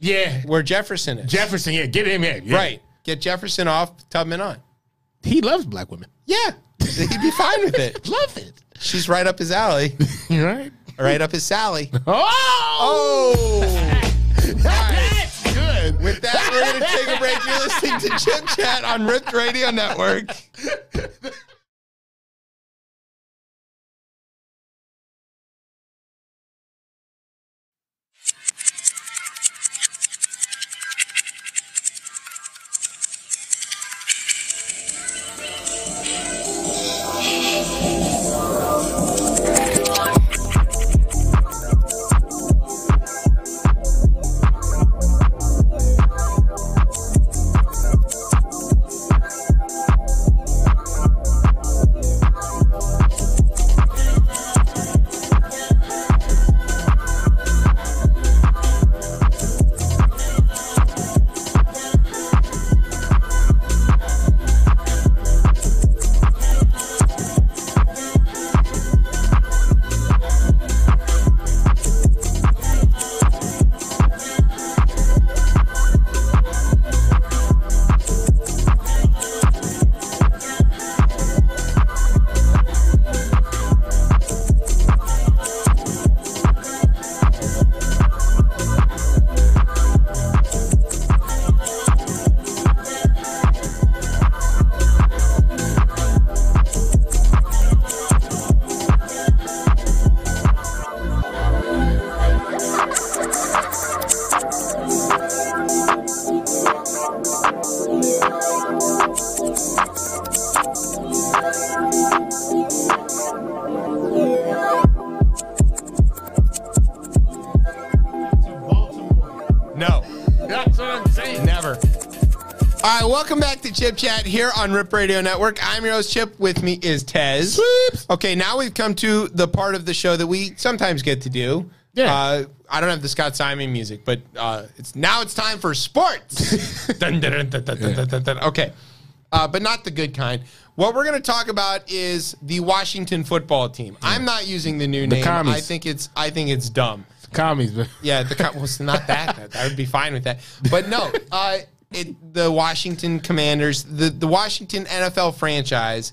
yeah, where Jefferson is. Jefferson. Yeah, get him in. Yeah. Right. Get Jefferson off. Tubman on. He loves black women. Yeah. He'd be fine with it. Love it. She's right up his alley. Right? Right up his Sally. Oh, Oh. that's good. With that, we're going to take a break. You're listening to Chip Chat on Ripped Radio Network. Chip Chat here on Rip Radio Network. I'm your host, Chip. With me is Tez. Sweeps. Okay, now we've come to the part of the show that we sometimes get to do. Yeah. Uh, I don't have the Scott Simon music, but uh, it's now it's time for sports. Okay. But not the good kind. What we're going to talk about is the Washington football team. I'm not using the new the name. Commies. I think it's I think it's dumb. Commies, but yeah, the com- well, it's not that. that. I would be fine with that. But no, uh, it, the Washington Commanders, the, the Washington NFL franchise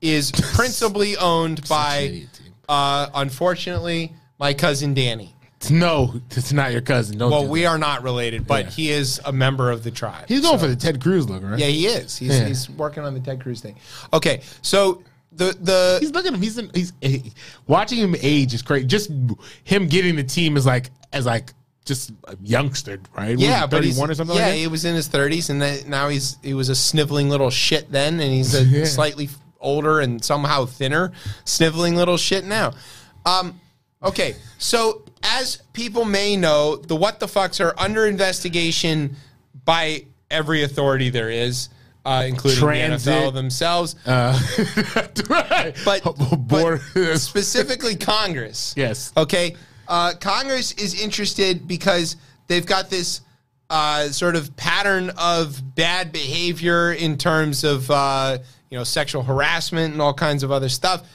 is principally owned by, uh, unfortunately, my cousin Danny. no, it's not your cousin. Don't. Well, do we are not related, but Yeah. he is a member of the tribe. He's going for the Ted Cruz look, right? yeah, he is. He's, Yeah. he's working on the Ted Cruz thing. Okay, so the the He's looking at him. He's in, he's he- watching him age is crazy. Just him getting the team is like as like just a youngster, right? Yeah, but 31 or something yeah, like that? he was in his thirties, and now he's he was a sniveling little shit then, and he's a Yeah. slightly older and somehow thinner, sniveling little shit now. Um, okay, so as people may know, the what the fucks are under investigation by every authority there is, uh, including Transit. the NFL themselves, Uh, right. but, but specifically Congress. Yes. Okay. Uh, Congress is interested because they've got this uh, sort of pattern of bad behavior in terms of uh, you know sexual harassment and all kinds of other stuff,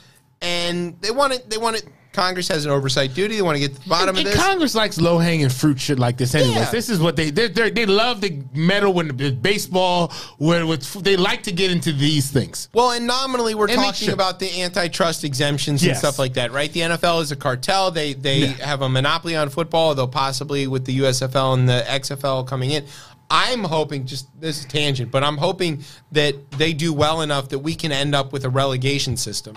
and they want it. They want it. Congress has an oversight duty. They want to get to the bottom of And this. Congress likes low hanging fruit shit like this. Anyways, Yeah. this is what they they they love to meddle when the baseball with they like to get into these things. Well, and nominally, we're And talking about the antitrust exemptions and stuff like that, right? The NFL is a cartel. They they Yeah. have a monopoly on football, though possibly with the USFL and the XFL coming in. I'm hoping, just this is tangent, but I'm hoping that they do well enough that we can end up with a relegation system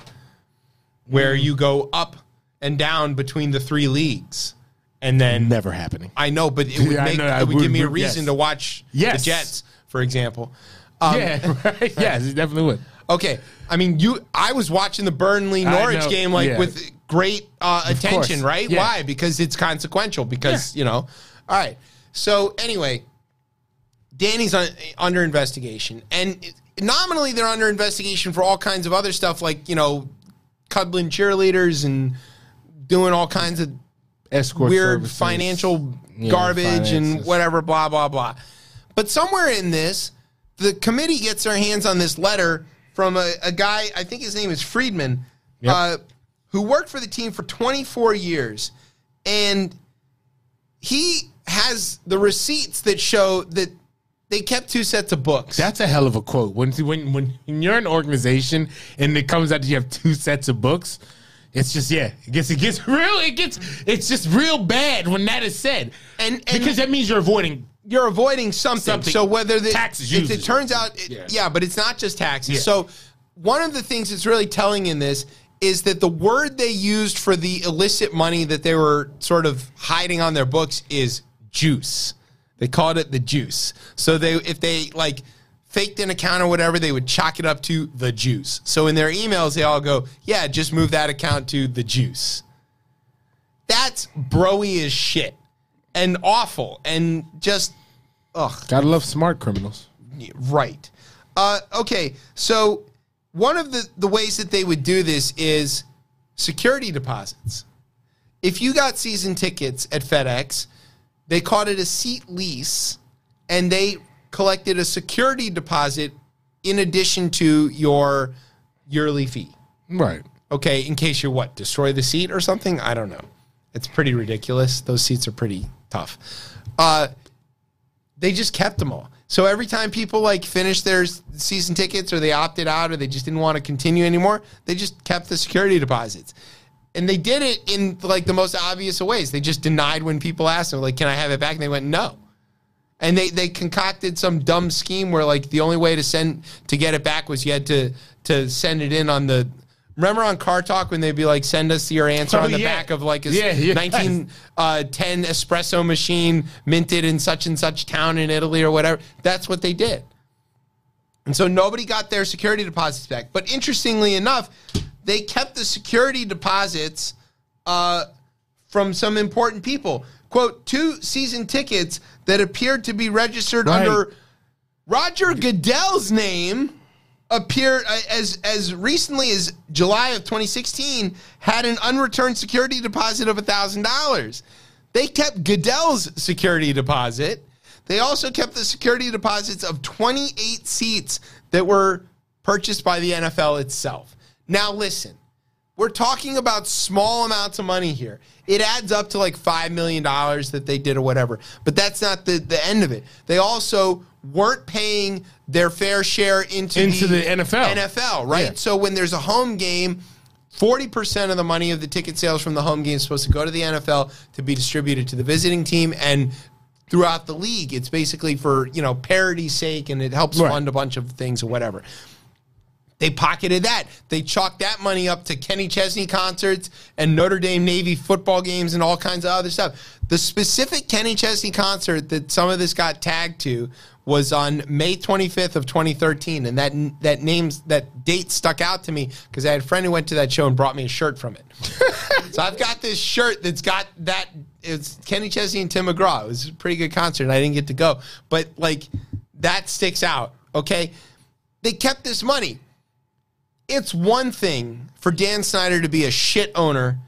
where Mm. you go up and down between the three leagues, and then Never happening. I know, but it would Yeah, I make know, I it would would- give me a would- reason yes. to watch Yes. the Jets, for example. Um, yeah, right. yes, it definitely would. Okay, I mean, you. I was watching the Burnley Norwich know, game like yeah. with great uh, attention, right? yeah. Why? Because it's consequential. Because you know. All right. So anyway, Danny's on, under investigation, and nominally they're under investigation for all kinds of other stuff, like you know, cuddling cheerleaders and doing all kinds of Escort weird services. financial Yeah, garbage and whatever, blah, blah, blah. But somewhere in this, the committee gets their hands on this letter from a, a guy, I think his name is Friedman, Yep. uh, who worked for the team for 24 years. And he has the receipts that show that they kept two sets of books. That's a hell of a quote. When when when you're an organization and it comes out that you have two sets of books, it's just yeah, it gets it gets real. It gets it's just real bad when that is said, And- and- because that means you're avoiding. you're avoiding something. Something. So whether the Taxes usually. it turns out, it- Yeah. yeah. but it's not just taxes. Yeah. So one of the things that's really telling in this is that the word they used for the illicit money that they were sort of hiding on their books is juice. They called it the juice. So they if they like faked an account or whatever, they would chalk it up to the juice. So in their emails, they all go, "Yeah, just move that account to the juice." That's broy as shit and awful and just ugh. Gotta love smart criminals. Right. Uh, okay. So one of the, the ways that they would do this is security deposits. If you got season tickets at FedEx, they called it a seat lease and they collected a security deposit in addition to your yearly fee. Right. Okay, in case you what, destroy the seat or something? I don't know. It's pretty ridiculous. Those seats are pretty tough. Uh, they just kept them all. So every time people like finished their season tickets or they opted out or they just didn't want to continue anymore, they just kept the security deposits. And they did it in like the most obvious of ways. They just denied when people asked them, like, can I have it back? And they went, no. And they, they concocted some dumb scheme where like the only way to send to get it back was you had to to send it in on the remember on Car Talk when they'd be like send us your answer Oh, on the yeah. back of like a Yeah, yeah. 1910 espresso machine minted in such and such town in Italy or whatever. That's what they did. And so nobody got their security deposits back. But interestingly enough, they kept the security deposits uh, from some important people. Quote, two season tickets that appeared to be registered Right. under Roger Goodell's name appeared uh, as as recently as July of 2016 had an unreturned security deposit of $1000. They kept Goodell's security deposit. They also kept the security deposits of 28 seats that were purchased by the NFL itself. Now listen, we're talking about small amounts of money here. It adds up to like $5 million that they did or whatever. But that's not the, the end of it. They also weren't paying their fair share into, Into the NFL. NFL, right? Yeah. So when there's a home game, 40% of the money of the ticket sales from the home game is supposed to go to the NFL to be distributed to the visiting team and throughout the league. It's basically for, you know, parity's sake and it helps Right. fund a bunch of things or whatever. They pocketed that. They chalked that money up to Kenny Chesney concerts and Notre Dame Navy football games and all kinds of other stuff. The specific Kenny Chesney concert that some of this got tagged to was on May 25th of 2013, and that that names that date stuck out to me because I had a friend who went to that show and brought me a shirt from it. so I've got this shirt that's got that. It's Kenny Chesney and Tim McGraw. It was a pretty good concert, and I didn't get to go, but like that sticks out. Okay, they kept this money it's one thing for Dan Snyder to be a shit owner,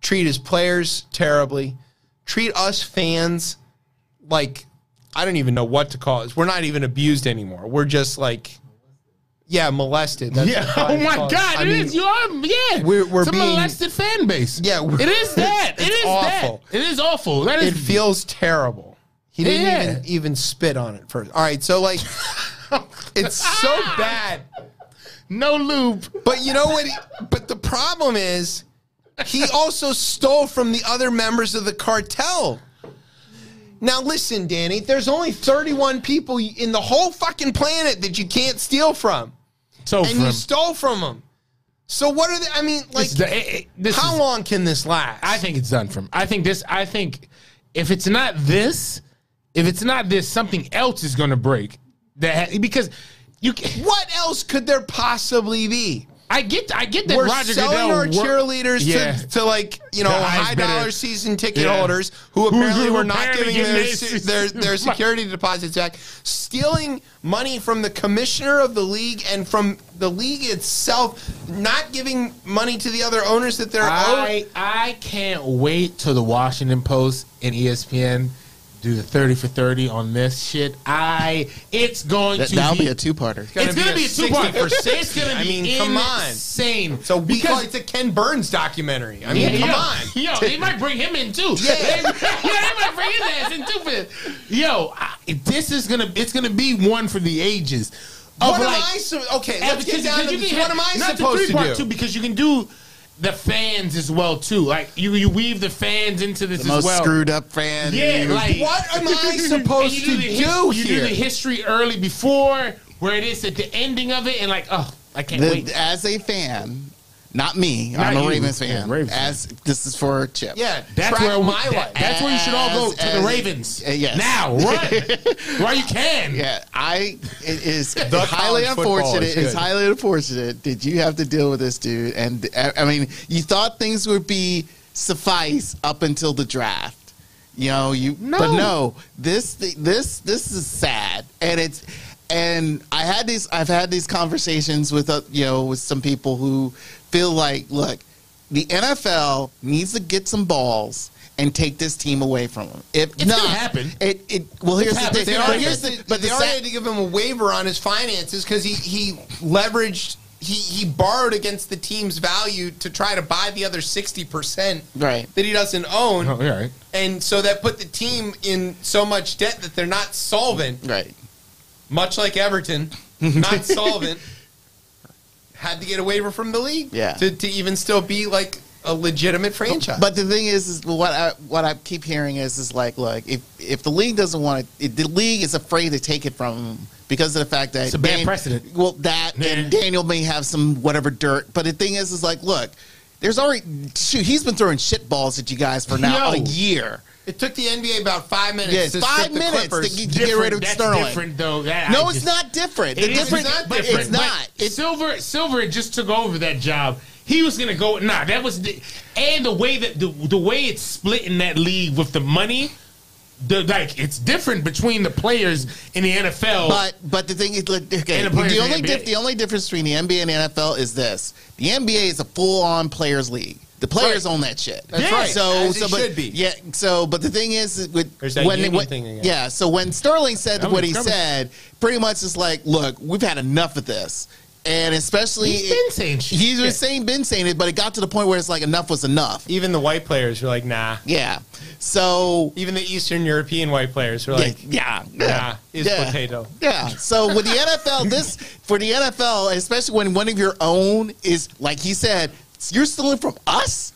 treat his players terribly, treat us fans like I don't even know what to call it. We're not even abused anymore. We're just like, yeah, molested. That's Yeah. Oh my call. God! I It mean, is. You are. Yeah. We're- we're it's a being- molested fan base. Yeah, It is that. It is awful. that. It is awful. That It is. feels terrible. He didn't Yeah. even even spit on it first. All right, so like, it's so bad. No lube. But you know what? He, but the problem is, he also stole from the other members of the cartel. Now listen, Danny. There's only 31 people in the whole fucking planet that you can't steal from, So and from, you stole from them. So what are they? I mean, like, this, the- it- how is- long can this last? I think it's done from. I think this. I think if it's not this, if it's not this, something else is going to break. That because you. ca- what else could there possibly be? I get. I get that We're Roger selling Goodell our cheerleaders Yeah. to, to like you know The high dollar season ticket Yeah. holders who apparently who were not giving their, their their security deposits back, stealing money from the commissioner of the league and from the league itself, not giving money to the other owners that they're owed. I I can't wait till the Washington Post and ESPN do the thirty for thirty on this shit. I it's going That, to that'll be, be a two-parter. it's gonna be a two part 60 for 60. It's gonna I be mean, come on. insane. So we Because- call it the Ken Burns documentary. I mean, Yeah, come yo, on. Yo, they might bring him in too. Yeah. they, yeah, they might bring his ass in too. For this. Yo, I, this is gonna it's gonna be one for the ages. Of What am like- I? So, okay, let's get down to you this. can What have- am I not the supposed to three-part do? Too, because you can do the fans as well too. Like you, you weave the fans into this The as most well. screwed up fans. Yeah, like What am I supposed you to the do his- You do the history early before where it is at the ending of it, and like, oh, I can't The- wait. as a fan, not me. Not I'm a you. Ravens Yeah, fan. Ravens as this is for Chip. Yeah, That's track where we, my that- life. that's where you should all go As- to the Ravens. uh, yes. now run while you can. Yeah, I it is The highly unfortunate. is It's highly unfortunate. Did you have to deal with this dude? And I I mean, you thought things would be suffice up until the draft. You know, you No. but no. This this this is sad, and it's and I had these. I've had these conversations with uh, you know with some people who feel like, look, the NFL needs to get some balls. And take this team away from them. If It's not, gonna happen. It, it well, here's the thing. They But already- here's the, but but they the already had to give him a waiver on his finances because he he leveraged. He, he borrowed against the team's value to try to buy the other 60% Right. that he doesn't own. Oh, yeah, right. And so that put the team in so much debt that they're not solvent, Right. much like Everton, not solvent. Had to get a waiver from the league Yeah. to, to even still be like a legitimate franchise. But the thing is, is what I what I keep hearing is is like, look, if if the league doesn't want it, if the league is afraid to take it from them because of the fact that It's a bad precedent. Well, that and Daniel may have some whatever dirt, but the thing is, is like, look, there's already shoot. He's been throwing shit balls at you guys for now Yo. a year. It took the NBA about five minutes Yeah, to five the minutes to get- get rid of That's Sterling. different though. That, No, I it's not different. It The is different, not but different, it's not. It's Silver Silver just took over that job. He was gonna go. Nah, that was the, and the way that the the way it's split in that league with the money. the, like it's different between the players in the NFL. But but the thing is, okay, the the, the only NBA. dif- the only difference between the NBA and the NFL is this: the NBA is a full on players league. The players Right. own that shit. That's Yeah. right. So, As so it but, should be. Yeah. So, but the thing is, with that when union when- thing again. yeah. So when Sterling said That what he trouble. said, pretty much it's like, look, we've had enough of this, and especially He's been saying shit. He's been Yeah. saying, been saying it, but it got to the point where it's like enough was enough. Even the white players were like, nah. Yeah. So Even the Eastern European white players were like, yeah, yeah, nah, is Yeah. potato. Yeah. So with the NFL, this for the NFL, especially when one of your own is like he said, you're stealing from us.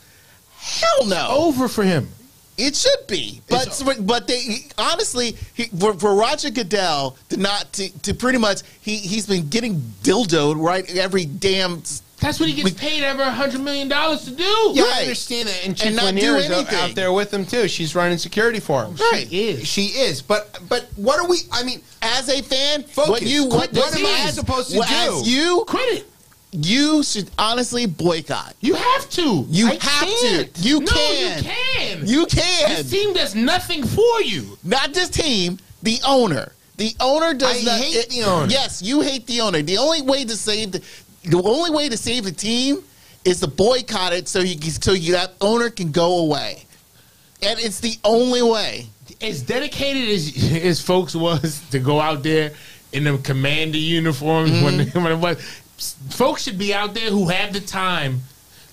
Hell no. over for him. It should be, but It's- but they honestly he, for, for Roger Goodell to not to, to pretty much he he's been getting dildoed right every damn That's what he gets paid over a hundred million dollars to do. Yeah, Right. I understand that. And Chief And not Lanier do is out- anything. out there with them too. She's running security for him. Right. She is. She is. But but what are we? I mean, as a fan. Focus. What you what, What what am I supposed to what- do? As you Quit it. You should honestly boycott. You have to. You I have can't. to. You no, can. You can. You can. This team does nothing for you. not this team, the owner. The owner does I not. hate the owner. Yes, you hate the owner. The only way to save the, the only way to save the team is to boycott it so you can- so you, that owner can go away, and it's the only way. As dedicated as as folks was to go out there in them commander uniforms when, mm-hmm. when it was, folks should be out there who have the time.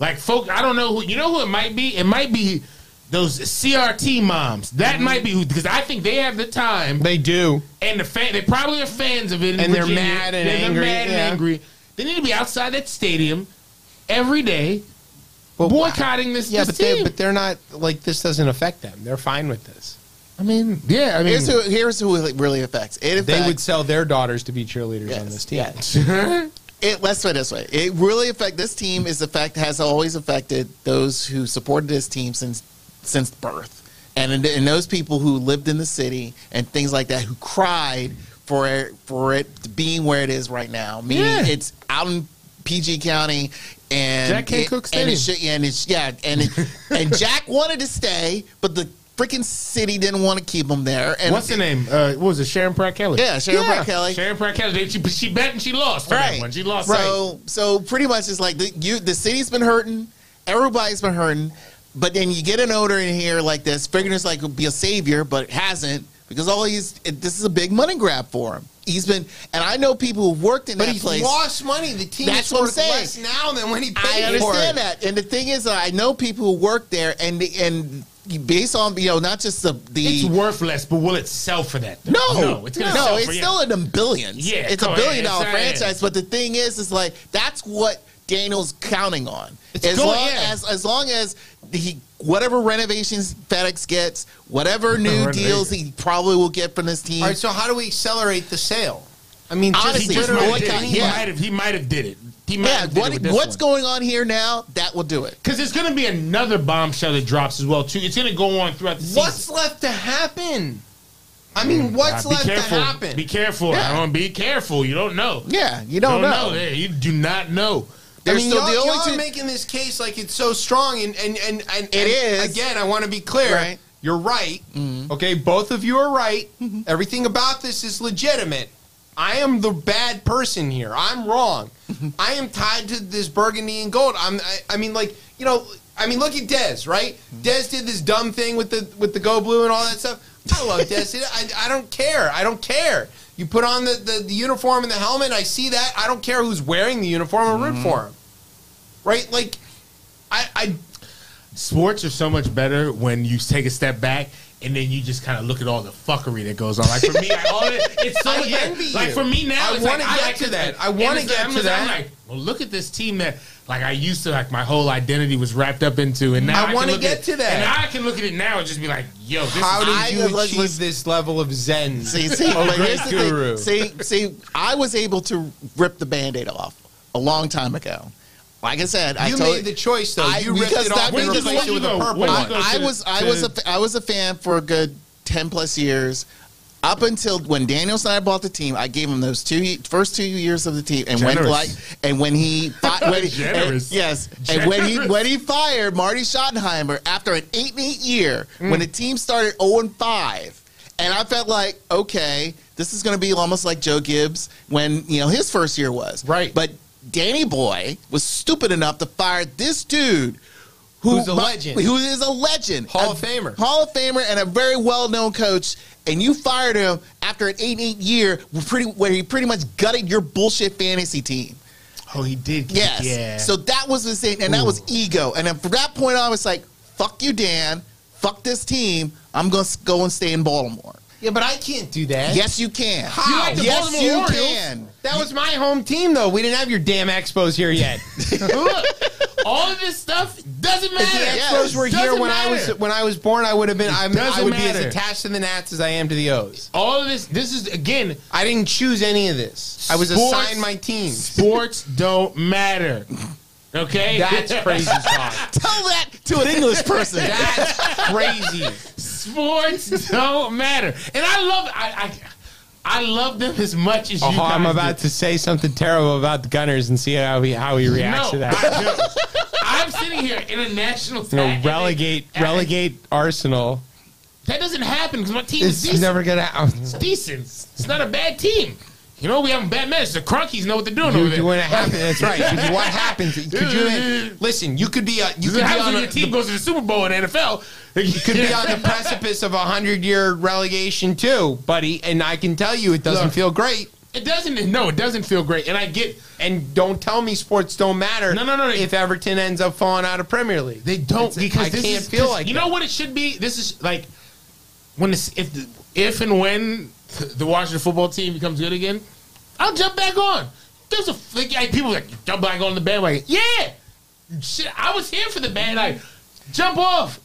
Like folk, I don't know who. You know who it might be? It might be those CRT moms. That mm-hmm. might be who because I think they have the time. they do. and the fan, they probably are fans of it, in And they're Virginia. mad and They're- they're angry, mad and angry. They need to be outside that stadium every day, But boycotting this, Yeah, this but they but they're not like this doesn't affect them. They're fine with this. I mean, yeah, I mean, Here's who here's who it really affects. It affects. They would sell their daughters to be cheerleaders Yes, on this team. yes. it, let's put it this way. It really affect this team is affect has always affected those who supported this team since since birth, and and those people who lived in the city and things like that who cried for it, for it being where it is right now. Meaning Yeah. it's out in PG County. And Jack Kent it- Cooke and it's, Stadium. and it's yeah, and it, and Jack wanted to stay, but the freaking city didn't want to keep him there. And what's the name? Uh, what was it? Sharon Pratt Kelly. Yeah, Sharon Pratt Kelly. Sharon Pratt Kelly. She, she bet and she lost one. She lost. So so pretty much it's like the you the city's been hurting, everybody's been hurting, but then you get an owner in here like this, figuring it's like be a savior, but it hasn't because all he's it, this is a big money grab for him. He's been and I know people who've worked in But that he's place. lost money. The team That's what I'm saying. less now than when he paid I understand that, and the thing is, I know people who work there, and the, and based on you know not just the the It's worthless, but will it sell for that? though? No, no, it's gonna no, sell it's for, yeah. still in the billions. Yeah, it's a billion ahead. dollar It's- franchise. But the thing is, is like that's what Daniel's counting on. It's as going- long yeah. as as long as he whatever renovations FedEx gets, whatever new deals he probably will get from this team. All right, so how do we accelerate the sale? I mean, just Honestly, He just might have, did he yeah. might have. He might have did it. He might yeah, what, it with this what's one. going on here now? That will do it. Because there's going to be another bombshell that drops as well too. It's going to go on throughout the season. What's left to happen? I mean, what's Uh, left careful. to happen? Be careful. Yeah. I don't be careful. You don't know. Yeah, you don't, know. Yeah, you do not know. I mean, still y'all, the only y'all two- are making this case like it's so strong, and and and, and It and is. Again, I want to be clear. Right. You're right. Okay, both of you are right. Everything about this is legitimate. I am the bad person here. I'm wrong. I am tied to this burgundy and gold. I'm. I, I mean, like you know. I mean, look at Dez, right? Mm-hmm. Dez did this dumb thing with the with the go blue and all that stuff. I love Dez. I, I don't care. I don't care. You put on the, the, the uniform and the helmet. I see that. I don't care who's wearing the uniform or root mm-hmm. for him. Right? Like, I, I Sports are so much better when you take a step back and then you just kind of look at all the fuckery that goes on. Like for me, like, all it, it's so I much envy Like you. for me now, I it's wanna get like to that. I wanna get I'm to just- I'm that. like, well, look at this team that like I used to like my whole identity was wrapped up into, and now I I, wanna get at, to that. And I can look at it now and just be like, yo, this how is did I- you let's- achieve let's- this level of zen? See, see, Oh, but great here's the guru. thing. See, see, I was able to rip the band-aid off a long time ago. Like I said, I you told made the choice, though. I- you ripped because it off that- and because replaced it with you a purple when one. go I to- was I to- was a I was a fan for a good ten plus years up until when Daniel Snyder bought the team, I gave him those two first two years of the team, and when like and when he fi- when he- Generous. and- yes, and when he when he fired Marty Schottenheimer after an eight and eight year, mm. when the team started zero and five, and I felt like okay, this is going to be almost like Joe Gibbs when you know his first year was Right. but Danny Boy was stupid enough to fire this dude. Who's a legend. Who is a legend. Hall A of Famer. Hall of Famer and a very well known coach. And you fired him after an 8 8 year where, pretty, where he pretty much gutted your bullshit fantasy team. Oh, he did. Yes. Yeah. So that was the same, and that was ego. And then from that point on, it's like, fuck you, Dan. Fuck this team. I'm going to go and stay in Baltimore. Yeah, but I can't do that. Yes, you can. How? You like yes, Baltimore you Orioles? can. That was my home team, though. We didn't have your damn Expos here yet. All of this stuff doesn't If the matter. Yes. Expos were here Doesn't when I was matter. when I was born, I would have been. I'm, I doesn't would be as matter. attached to the Nats as I am to the O's. all of this. This is again. I didn't choose any of this. I was Sports- assigned my team. Sports don't matter. Okay, That's crazy talk. Tell that to an English person. That's crazy. Sports don't matter, and I love. I, I, I love them as much as oh, you. Oh, guys I'm about do. to say something terrible about the Gunners and see how he how he reacts to that. I'm sitting here in a national. You know, tag, and relegate relegate Arsenal. That doesn't happen because my team is decent. never gonna. happen. It's decent. It's not a bad team. You know, we have a bad mess. The Crunkies know what they're doing over You, there. you when it happens, that's right. what happens? Could you listen? You could be a, you could be on a, your team the, goes to the Super Bowl in the NFL. You could be on the precipice of a hundred year relegation too, buddy. And I can tell you, it doesn't Look. feel great. It doesn't. No, it doesn't feel great. And I get And don't tell me sports don't matter. No, no, no, no. If Everton ends up falling out of Premier League, They don't It's- because I this can't is, feel like you that. know what it should be. This is like when this, if if and when the Washington football team becomes good again, I'll jump back on. There's a like, like, people like jump back on the bandwagon. Yeah, shit. I was here for the band. Like jump off.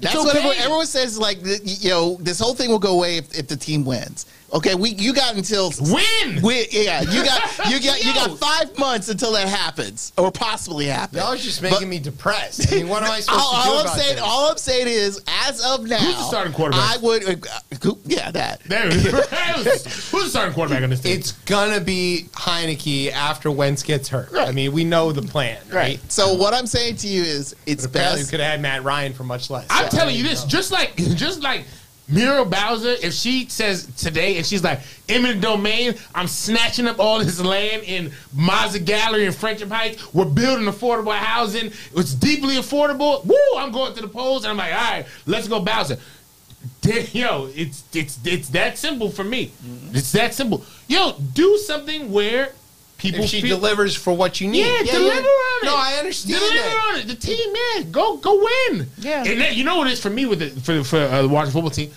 That's It's what everyone, everyone says. Like you know, this whole thing will go away if, if the team wins. Okay, we you got until Win. we, yeah, you got you got you got five months until that happens or possibly happens. y'all are just But- making me depressed. I mean, what am I supposed all, to do all I'm about saying, this? all I'm saying is, as of now, Who's the starting quarterback? I would, uh, yeah, that. There. Who's the starting quarterback on this team? It's gonna be Heinicke after Wentz gets hurt. I mean, we know the plan, right? So what I'm saying to you is, it's Apparently, we best. could have had Matt Ryan for much less. I'm So, telling you this, just like just like Muriel Bowser, if she says today, and she's like, eminent domain, I'm snatching up all this land in Mazza Gallerie and Friendship Heights. We're building affordable housing. It's deeply affordable. Woo! I'm going to the polls, and I'm like, all right, let's go, Bowser. Yo, it's it's it's that simple for me. It's that simple. Yo, do something where people if she feel- delivers for what you need, yeah, deliver on it. No, I understand Deliver that. on it. The team, man, go go win. Yeah. And then, you know what it is for me with the, for for uh, the Washington football team.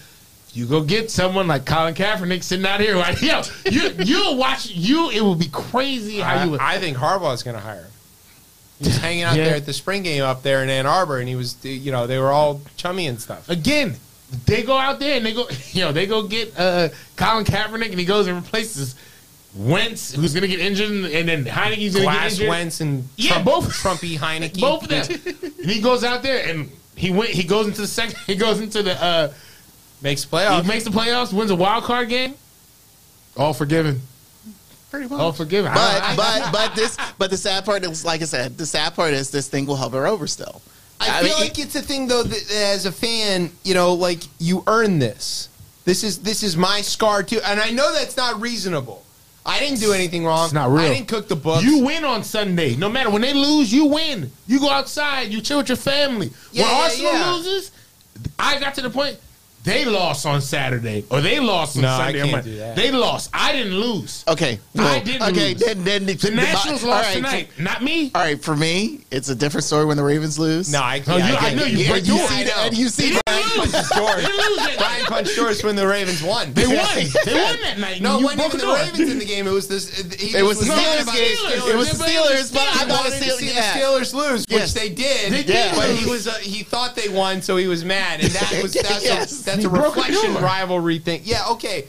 You go get someone like Colin Kaepernick sitting out here, like yo, you you'll watch you. It will be crazy how you. Would, I, think think is going to hire him. He was hanging out Yeah. there at the spring game up there in Ann Arbor, and he was, you know, they were all chummy and stuff. again, they go out there and they go, you know, they go get uh, Colin Kaepernick and he goes and replaces Wentz, who's gonna get injured, and, and then Heinicke's gonna get Glass injured. Wentz and Yeah, Trump, both- Trumpy Heineke. both of them. and he goes out there and he went. He goes into the second. He goes into the. uh makes playoffs. He makes the playoffs, wins a wild card game. All forgiven. pretty All forgiven. But I- I- but but this but the sad part is, like I said, the sad part is this thing will hover over still. I, I feel mean, like it's a thing though that as a fan, you know, like you earn this. This is this is my scar too, and I know that's not reasonable. I didn't do anything wrong. It's not real. I didn't cook the books. You win on Sunday. No matter when they lose, you win. You go outside. You chill with your family. Yeah, when yeah, Arsenal yeah. loses, I got to the point. They lost on Saturday, or they lost on No, I Sunday. or can't Monday. do that. They lost. I didn't lose. Okay, I didn't Okay, lose. then then The Nationals all lost right, tonight, not me. All right, for me, it's a different story when the Ravens lose. No, I, No, yeah, you- I, I know you Yeah, break you see that. You see They Bryan didn't lose. They didn't that Bryan night. punched Doris when the Ravens won. They won. They won that night. No, You it wasn't even the. Ravens in the game. It was this. It was the Steelers game. It was the Steelers, but I thought the to Steelers. see Yeah. the Steelers lose, which they did. They did. But he was uh, he thought they won, so he was mad, and that was that's Yes. a, that's a broke a reflection rivalry thing. Yeah, okay.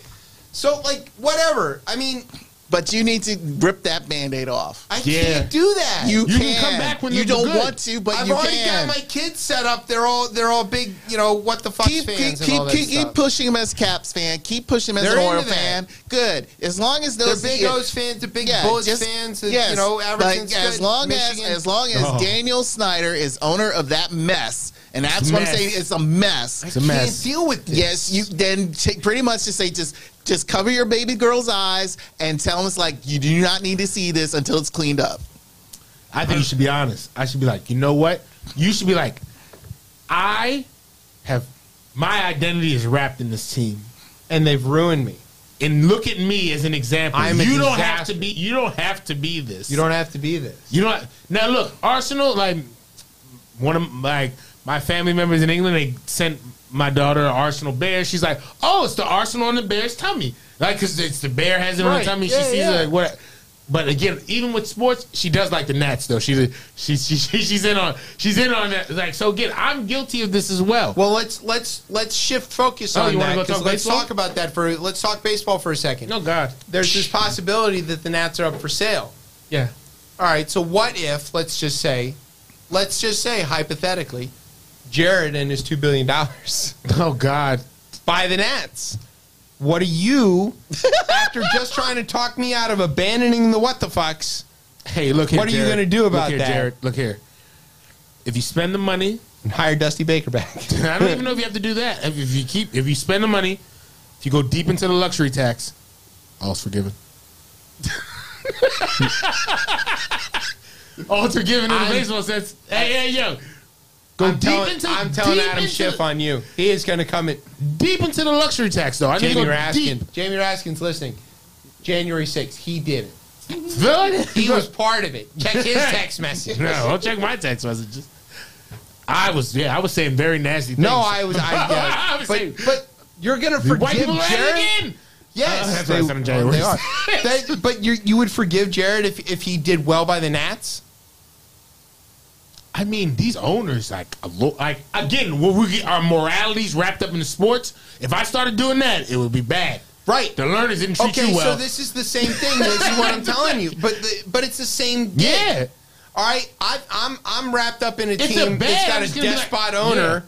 So like whatever. I mean, but you need to rip that band-aid off. I Yeah. can't do that. You, You can, can come back when you they're don't good. want to, but I've you already can. got my kids set up. They're all they're all big, you know, what the fuck keep fans keep and keep, all that keep, stuff. keep pushing him as Caps fan. Keep pushing him as They're an Oil into that. fan. Good. As long as They're those big yeah, O's fans, the big yeah, Bullets just- fans, and, yes, you know, like, Everton's as good, long Michigan. as as long as Oh. Daniel Snyder is owner of that mess, and that's It's a what I'm saying. It's a mess. It's a mess. Can't deal with this. Yes, you then take pretty much just say just just cover your baby girl's eyes and tell them it's like you do not need to see this until it's cleaned up. I think you should be honest. I should be like, you know what? You should be like, I have my identity is wrapped in this team. and they've ruined me. And look at me as an example. I'm a you don't have to be. You don't have to be this. You don't have to be this. You know. Now look, Arsenal. Like one of like my family members in England, they sent my daughter an Arsenal bear. She's like, "Oh, it's the Arsenal on the bear's tummy." Like, because it's the bear has it on the tummy. Yeah, she sees yeah. it like what. But again, even with sports, she does like the Nats though. She's a, she's she, she, she's in on she's in on that. Like so, again, I'm guilty of this as well. Well, let's let's let's shift focus Oh, on you that. go 'cause talk let's baseball? talk about that for let's talk baseball for a second. no, God, There's this possibility that the Nats are up for sale. yeah. All right, so what if let's just say, let's just say hypothetically, Jared and his two billion dollars Oh God, buy the Nats. What are you, after just trying to talk me out of abandoning the what the fucks? hey, look here. What are you Jared. gonna do about look here, that? Jared? Look here. If you spend the money, And hire Dusty Baker back. I don't even know if you have to do that. If, if you keep, if you spend the money, if you go deep into the luxury tax, all's forgiven. all's forgiven in the baseball sense. Hey, hey, yo, go I'm deep telling, into. I'm telling Adam Schiff the- on you. He is going to come in. deep into the luxury tax, though. I Jamie Raskin. deep. Jamie Raskin's listening. January 6th, he did it. He was part of it. Check his text message. No, don't check my text messages. I was, yeah, I was saying very nasty things. No, I was. I, yeah. I was saying- but, but you're gonna White forgive people are Jared. again. Yes, Uh, that's they, what I said in January. they are. They- but you you would forgive Jared if if he did well by the Nats. I mean, these owners, like, a lo- like again, when we get our moralities wrapped up in the sports, if I started doing that, it would be bad. Right. The Lerners didn't treat Okay, you well. so this is the same thing. This is what I'm telling you. But the, but it's the same. gig. yeah. All right. I, I'm I'm wrapped up in a It's a team bad- that's got a gonna like- despot owner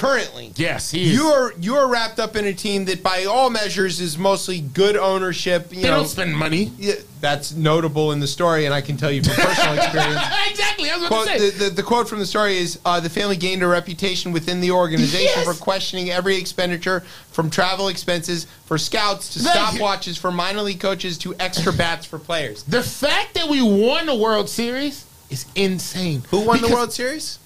currently. Yes, he is. You're you're wrapped up in a team that, by all measures, is mostly good ownership. You they know, don't spend money. yeah, that's notable in the story, and I can tell you from personal experience. exactly. I was Quote, to say. the, the, the quote from the story is uh, the family gained a reputation within the organization Yes. for questioning every expenditure from travel expenses for scouts to Thank stopwatches for minor league coaches to extra bats for players. the fact that we won the World Series is insane. Who won the World Series?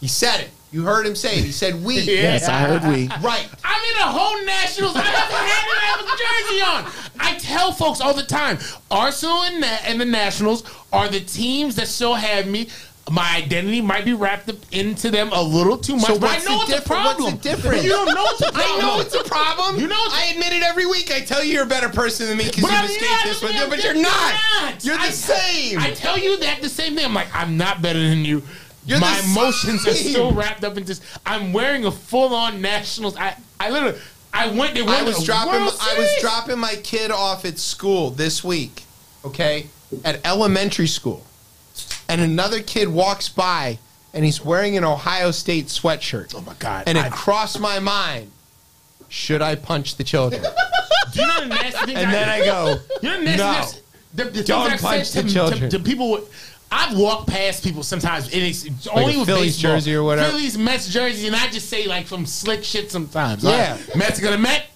He said it. You heard him say it. He said we. Yes, I heard we. Right. I'm in the whole Nationals. I haven't had to have a jersey on. I tell folks all the time, Arsenal and, Na- and the Nationals are the teams that still have me. My identity might be wrapped up into them a little too much, So but I what's know the it's a differ- what's problem. the difference? You don't know it's a problem. I know it's a problem. You know it's- I admit it every week. I tell you you're a better person than me because But you've I'm escaped not, this one, I'm but you're just not. You're the I, same. I tell you that the same thing. I'm like, I'm not better than you. You're My emotions are still wrapped up in this. I'm wearing a full-on Nationals. I, I literally, I went. They won I was the dropping. World I was dropping my kid off at school this week. Okay, at elementary school, and another kid walks by, and he's wearing an Ohio State sweatshirt. Oh my god! And it I- crossed my mind: should I punch the children? do you know the nasty thing? and then I go, You know the nasty No. the, the Don't punch the to, children. To, to people. With- I've walked past people sometimes. And it's, it's only a with Phillies baseball. jersey or whatever. Phillies Mets jersey, and I just say like some slick shit sometimes. Yeah. Like, Mets gonna Met.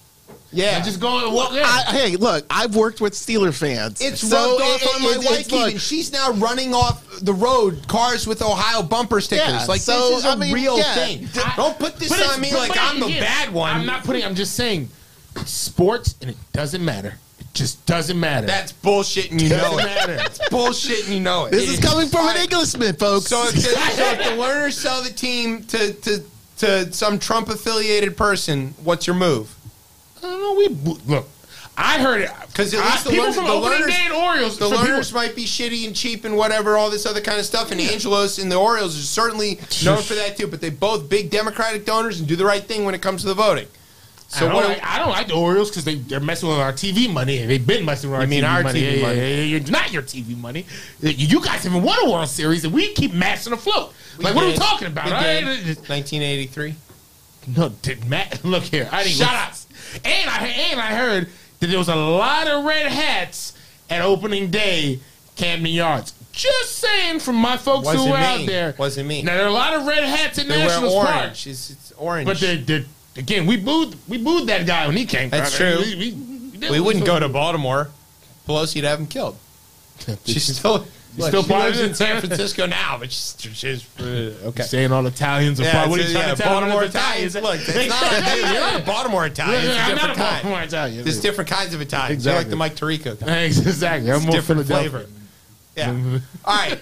yeah. I just go and walk in. I, hey, look, I've worked with Steeler fans. It's So rubbed off it- on my it- wife. it's- look, even. She's now running off the road cars with Ohio bumper stickers. Yeah, like so, this is a I mean, real yeah. thing. I- Don't put this on me like I'm the again, bad one. I'm not putting. I'm just saying, sports, and it doesn't matter. It just doesn't matter. That's bullshit, and you know doesn't it. It's bullshit, and you know it. This It is coming from All an right. Englishman, folks. So if, the, so if the Lerners sell the team to, to to some Trump affiliated person, what's your move? I don't know. We look. I heard it 'Cause at I- least the people Lerners- from the opening Lerners- day and Orioles. The for people- might be shitty and cheap and whatever, all this other kind of stuff. And Angelos and the Orioles are certainly known for that too. But they both big Democratic donors and do the right thing when it comes to the voting. So I don't, like, I don't like the Orioles because they they're messing with our TV money they've been messing with our You mean TV our money. TV Yeah, money. yeah, yeah, yeah, not your TV money. You guys haven't won a World Series and we keep matching afloat. Like what are we talking about? We I- 1983. No, did Matt look here? I didn't Shut up. And I and I heard that there was a lot of red hats at opening day, Camden Yards. Just saying, from my folks who Wasn't were me. out there, Wasn't me. Now there are a lot of red hats at They Nationals orange. Park, It's, it's orange. but they they again we booed we booed that guy when he came. That's I true. We, we, we we wouldn't go to Baltimore. Pelosi'd have him killed. She's still, She's still she lives in. San Francisco now, but she's, she's uh, okay. saying all Italians are Yeah, part. What are you trying to tell Baltimore all Italians. Look, it's not, you're not a Baltimore Italian. It's Yeah, I'm not different a kind. Baltimore Italian. There's different kinds of Italians. They're like the Mike Tirico kind. Exactly. I'm It's more different Philadelphia. flavor. Yeah. All right.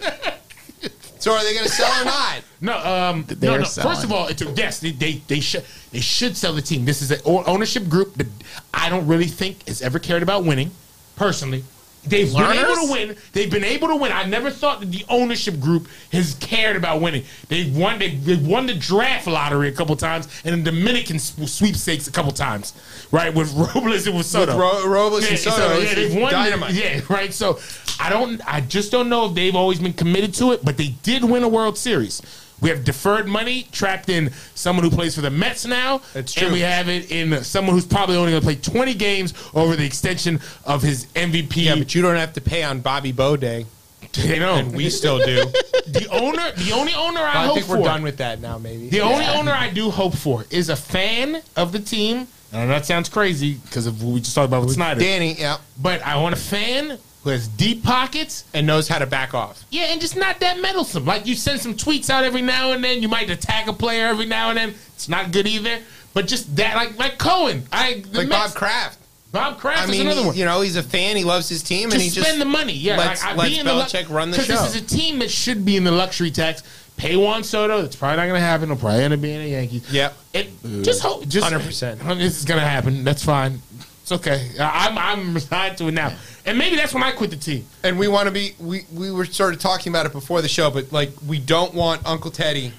So are they going to sell or not? No, um, no, They're no. selling. First of all, it's a, yes, they, they they should they should sell the team. This is an ownership group that I don't really think has ever cared about winning. Personally, they've been able to win. They've been able to win. I never thought that the ownership group has cared about winning. They've won. They, they've won the draft lottery a couple times and the Dominican sweepstakes a couple times, right? With Robles and with Soto. Ro- Robles and Soto, yeah, it's they've won. dynamite. yeah, right. So I don't. I just don't know if they've always been committed to it, but they did win a World Series. We have deferred money trapped in someone who plays for the Mets now, That's and we have it in someone who's probably only going to play 20 games over the extension of his MVP. Yeah, but you don't have to pay on Bobby Day. they know And we still do. the owner. The only owner I, I hope think we're for. done with that now, maybe. The only owner I do hope for is a fan of the team. And that sounds crazy because of what we just talked about with Snyder. Danny, yeah, But I want a fan who has deep pockets and knows how to back off. Yeah, and just not that meddlesome. Like you send some tweets out every now and then. You might attack a player every now and then. It's not good either. But just that, like like Cohen, I the Like Mets- Bob Kraft. Bob Kraft I is mean, another one. you know, he's a fan. He loves his team, and just he spend just the money. Yeah, lets- like, I lets be in the Belichick run the Because this is a team that should be in the luxury tax. Pay Juan Soto. That's probably not going to happen. He'll probably end up being a Yankee. Yeah, It, just hope. Just 100%. This is going to happen. That's fine. It's okay. I'm I'm resigned to it now. And maybe that's when I quit the team. and we want to be. We we were sort of talking about it before the show, but like we don't want Uncle Teddy,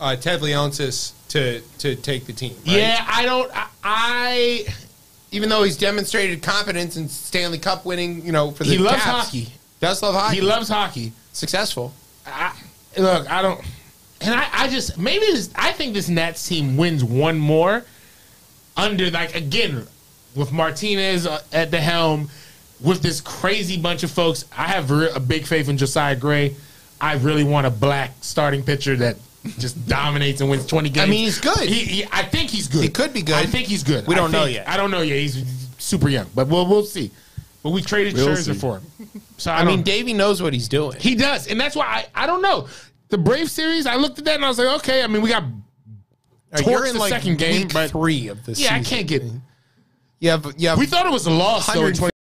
uh, Ted Leonsis, to to take the team. right? Yeah, I don't. I, I even though he's demonstrated competence in Stanley Cup winning, you know, for the he loves Caps. hockey. Does love hockey. He loves hockey. successful. I, look, I don't, and I, I just maybe this. I think this Nats team wins one more under like again with Martinez uh, at the helm, with this crazy bunch of folks. I have re- a big faith in Josiah Gray. I really want a black starting pitcher that just dominates and wins twenty games. I mean, he's good. He, he- I think he's good. He could be good. I think he's good. We don't know yet. I don't know yet. He's super young, but we'll we'll see. But we traded We'll Scherzer see. for him. So I, I mean, don't- Davey knows what he's doing. he does, and that's why I, I don't know. The Brave series, I looked at that and I was like, okay. I mean, we got You're in the like second game, week but three of the yeah, I can't get. Have you have We thought it was a loss though in 150